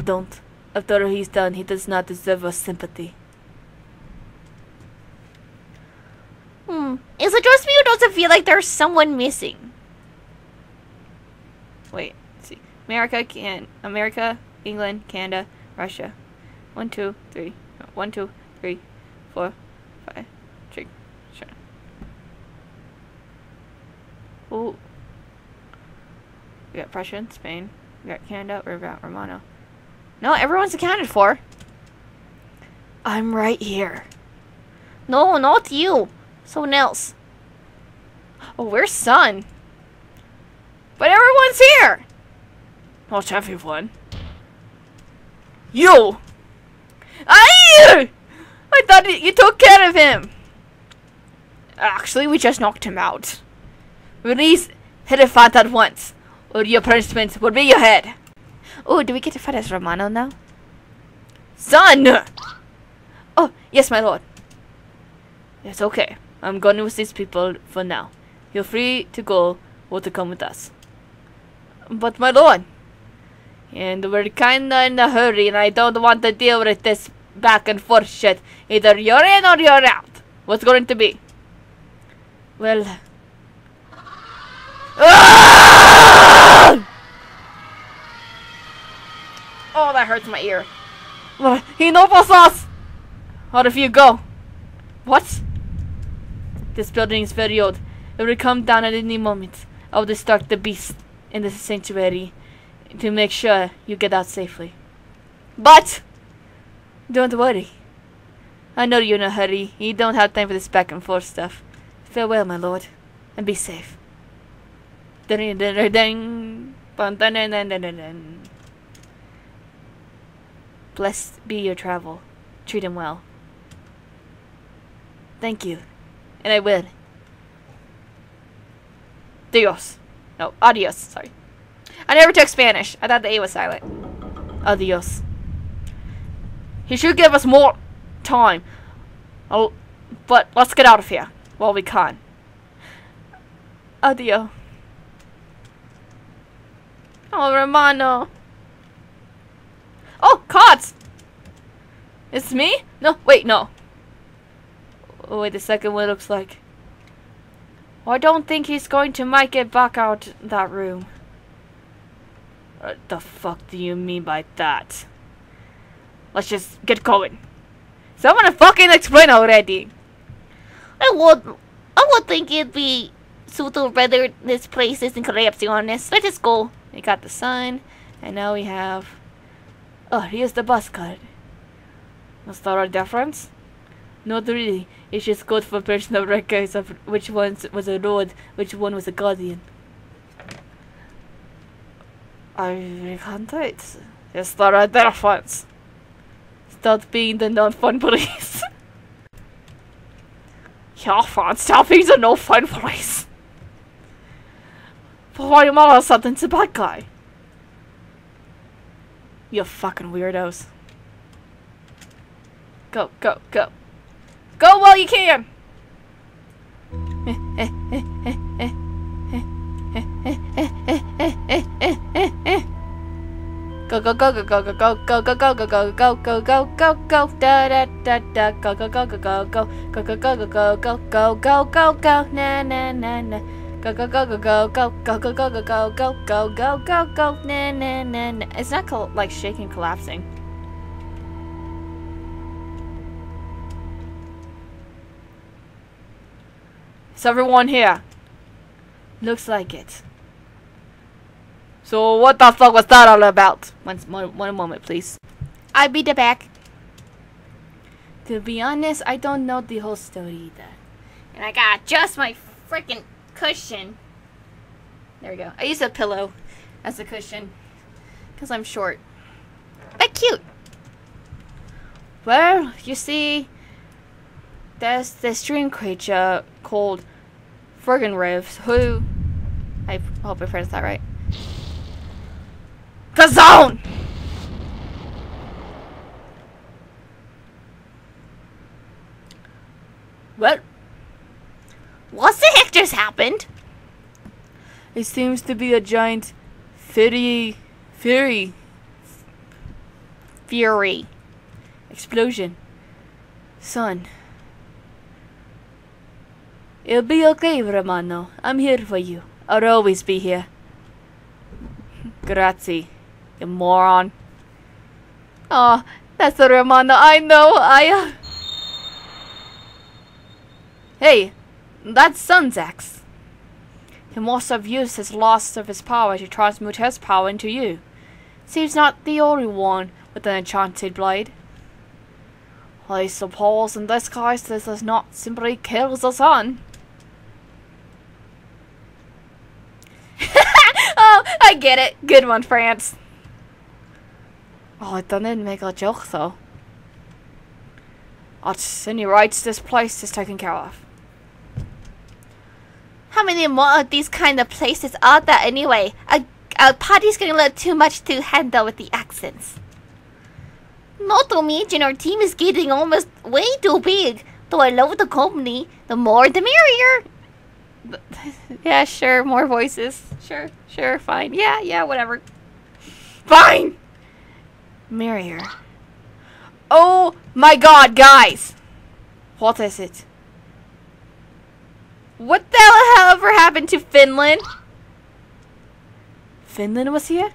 Don't. After all he's done, he does not deserve our sympathy. Hmm. Is it just me or does it feel like there's someone missing? Wait, let's see. America, can America, England, Canada, Russia. One, two, three. no, One, two, three, four, Ooh. We got Prussia, and Spain. We got Canada. We got Romano. No, everyone's accounted for. I'm right here. No, not you. Someone else. Oh, where's Sun? But everyone's here. Not everyone. You. I. I thought you took care of him. Actually, we just knocked him out. Release Hierophant at once, or your punishment will be your head. Oh, do we get to fight as Romano now? Son! Oh, yes, my lord. It's okay. I'm going with these people for now. You're free to go or to come with us. But my lord, and we're kinda in a hurry and I don't want to deal with this back and forth shit. Either you're in or you're out. What's going to be? Well... Ah! Oh, that hurts my ear. He knows us! Out of you go. What? This building is very old. It will come down at any moment. I'll distract the beast in the sanctuary to make sure you get out safely. But don't worry. I know you're in a hurry. You don't have time for this back and forth stuff. Farewell, my lord, and be safe. Blessed be your travel. Treat him well. Thank you. And I will. Dios. No, adios. Sorry. I never took Spanish. I thought the A was silent. Adios. He should give us more time. Oh, but let's get out of here while we can. Adio. Oh, Romano. Oh, Cots! It's me? No, wait, no. Oh, wait a second, what it looks like. I don't think he's going to make it back out that room. What the fuck do you mean by that? Let's just get going. Someone fucking explain already. I would, I would think it'd be suitable whether this place isn't collapsing on us. Let us go. We got the sign, and now we have. Oh, here's the bus card. There a difference? Not really. It's just good for personal records of which one was a road, which one was a guardian. I can't it. Is there a difference? Stop being the non-fun police. [LAUGHS] yeah, fine. Stop being the no-fun police. Why am I of a bad guy? You fucking weirdos. Go, go, go. Go while you can! Go go go go go go go go go go go go go go go go go go da da da da go go go go go go go go go go go go go go go go na na na na go go go go go go go go go go go go go go go go na na na na It's not like shaking collapsing. Is everyone here? Looks like it. So what the fuck was that all about? One, one, one moment, please. I'll be the back. To be honest, I don't know the whole story either. And I got just my freaking cushion. There we go. I use a pillow as a cushion because I'm short. But cute. Well, you see, there's this dream creature called Fergenriv who I hope I pronounced that right. Kazone! What? What the heck just happened? It seems to be a giant fury, fury, Fury. Explosion. Son. It'll be okay, Romano. I'm here for you. I'll always be here. Grazie, you moron. Oh, that's the Romano I know. I. Uh... Hey, that's Sunzax. He must have used his loss of his power to transmute his power into you. Seems not the only one with an enchanted blade. I suppose in this case this does not simply kill the sun. [LAUGHS] oh, I get it. Good one, France. Oh, it didn't make a joke though. At any rate, this place is taken care of. How many more of these kind of places are there anyway? A, a party's getting a little too much to handle with the accents. Not to mention our team is getting almost way too big. Though I love the company, the more the merrier. [LAUGHS] yeah, sure, more voices. Sure, sure, fine. Yeah, yeah, whatever. Fine! Merrier. Oh my god, guys! What is it? What the hell ever happened to Finland? Finland was here?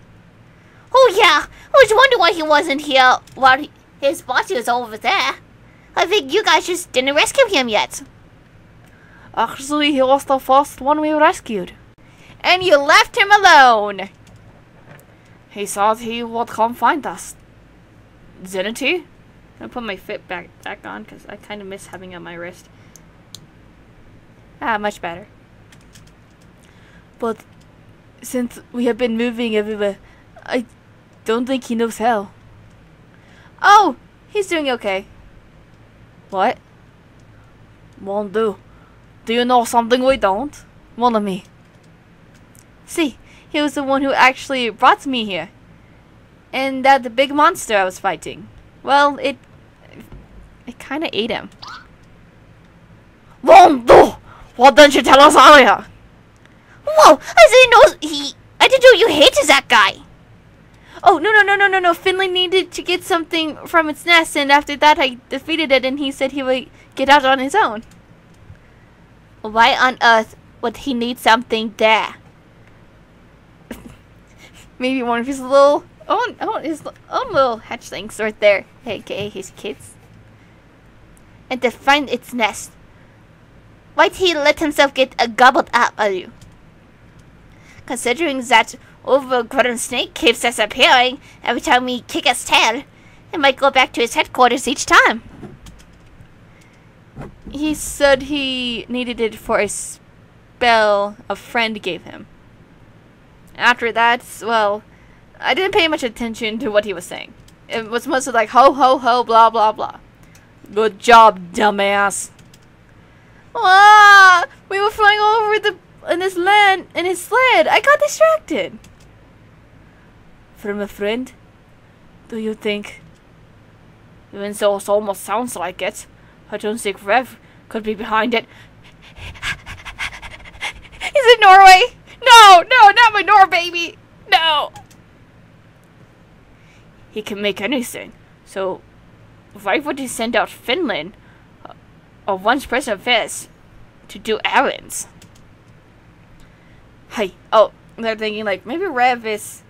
Oh yeah, I was wondering why he wasn't here while he, his body was over there. I think you guys just didn't rescue him yet. Actually, he was the first one we rescued. And you left him alone. He thought he would come find us. Didn't he? I'll put my fit back back on because I kind of miss having it on my wrist. Ah, much better. But since we have been moving everywhere, I don't think he knows how. Oh, he's doing okay. What? Won't do. Do you know something we don't? Of me. See, he was the one who actually brought me here. And that the big monster I was fighting. Well, it it kind of ate him. Do. Why didn't you tell us earlier? Whoa! I didn't know he. I didn't know you hated that guy. Oh no no no no no no! Finley needed to get something from its nest, and after that I defeated it, and he said he would get out on his own. Why on earth would he need something there? [LAUGHS] Maybe one of his little own, own his own little hatchlings right there, aka his kids. And to find its nest. Why'd he let himself get uh, gobbled up by you? Considering that overgrown snake keeps disappearing every time we kick its tail, it might go back to his headquarters each time. He said he needed it for a spell a friend gave him. After that, well, I didn't pay much attention to what he was saying. It was mostly like ho ho ho blah blah blah. Good job, dumbass. Ah, we were flying all over the in this land in his sled. I got distracted. From a friend? Do you think? Even though it almost sounds like it, I don't think Rev could be behind it. Is it Norway? No, no, not my Nor baby. No. He can make anything. So, why would he send out Finland, a once president of to do errands? Hey, oh, they're thinking like maybe Rev is,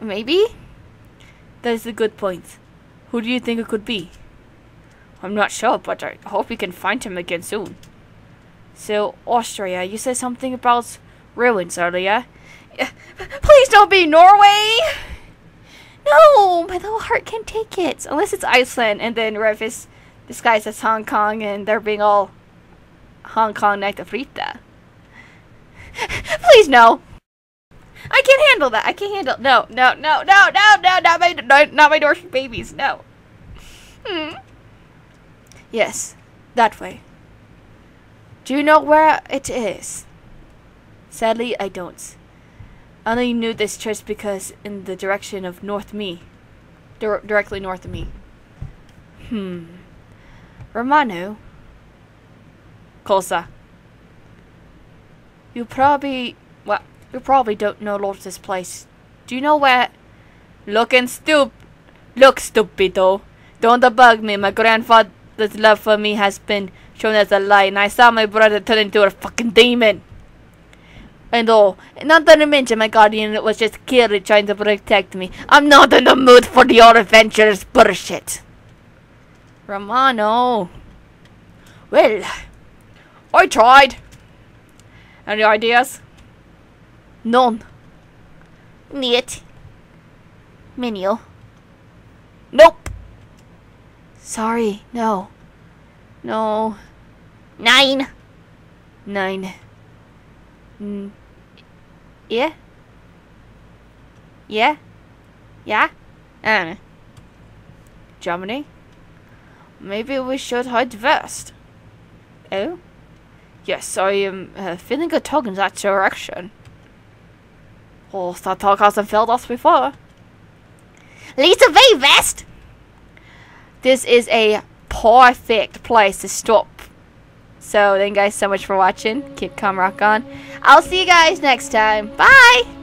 maybe. That's a good point. Who do you think it could be? I'm not sure, but I hope we can find him again soon. So, Austria, you said something about ruins earlier. Please don't be Norway! No, my little heart can't take it. Unless it's Iceland, and then Rev is disguised says Hong Kong, and they're being all Hong Kong Night of Rita. Please, no. I can't handle that. I can't handle. No, no, no, no, no, no, not my, no, not my Norse babies. No. Hmm. Yes, that way. Do you know where it is? Sadly, I don't. I only knew this church because in the direction of North Me. Dir directly north of me. Hmm. Romano. Colsa. You probably, well, you probably don't know Lord this place. Do you know where? Look Looking stupid. Look, stupido. Don't bug me. My grandfather's love for me has been shown as a lie, and I saw my brother turn into a fucking demon. And oh, not to mention my guardian was just clearly trying to protect me. I'm not in the mood for your adventurous bullshit. Romano. Well, I tried. Any ideas? None. Niet. Menial. Nope. Sorry, no. No. Nine. Nine. Mm. Yeah? Yeah? Yeah? I know. Germany? Maybe we should head west. Oh? Yes, I am uh, feeling a tug in that direction. Oh, that tug hasn't failed us before. The way west! This is a perfect place to stop. So, thank you guys so much for watching. Keep calm, rock on. I'll see you guys next time. Bye!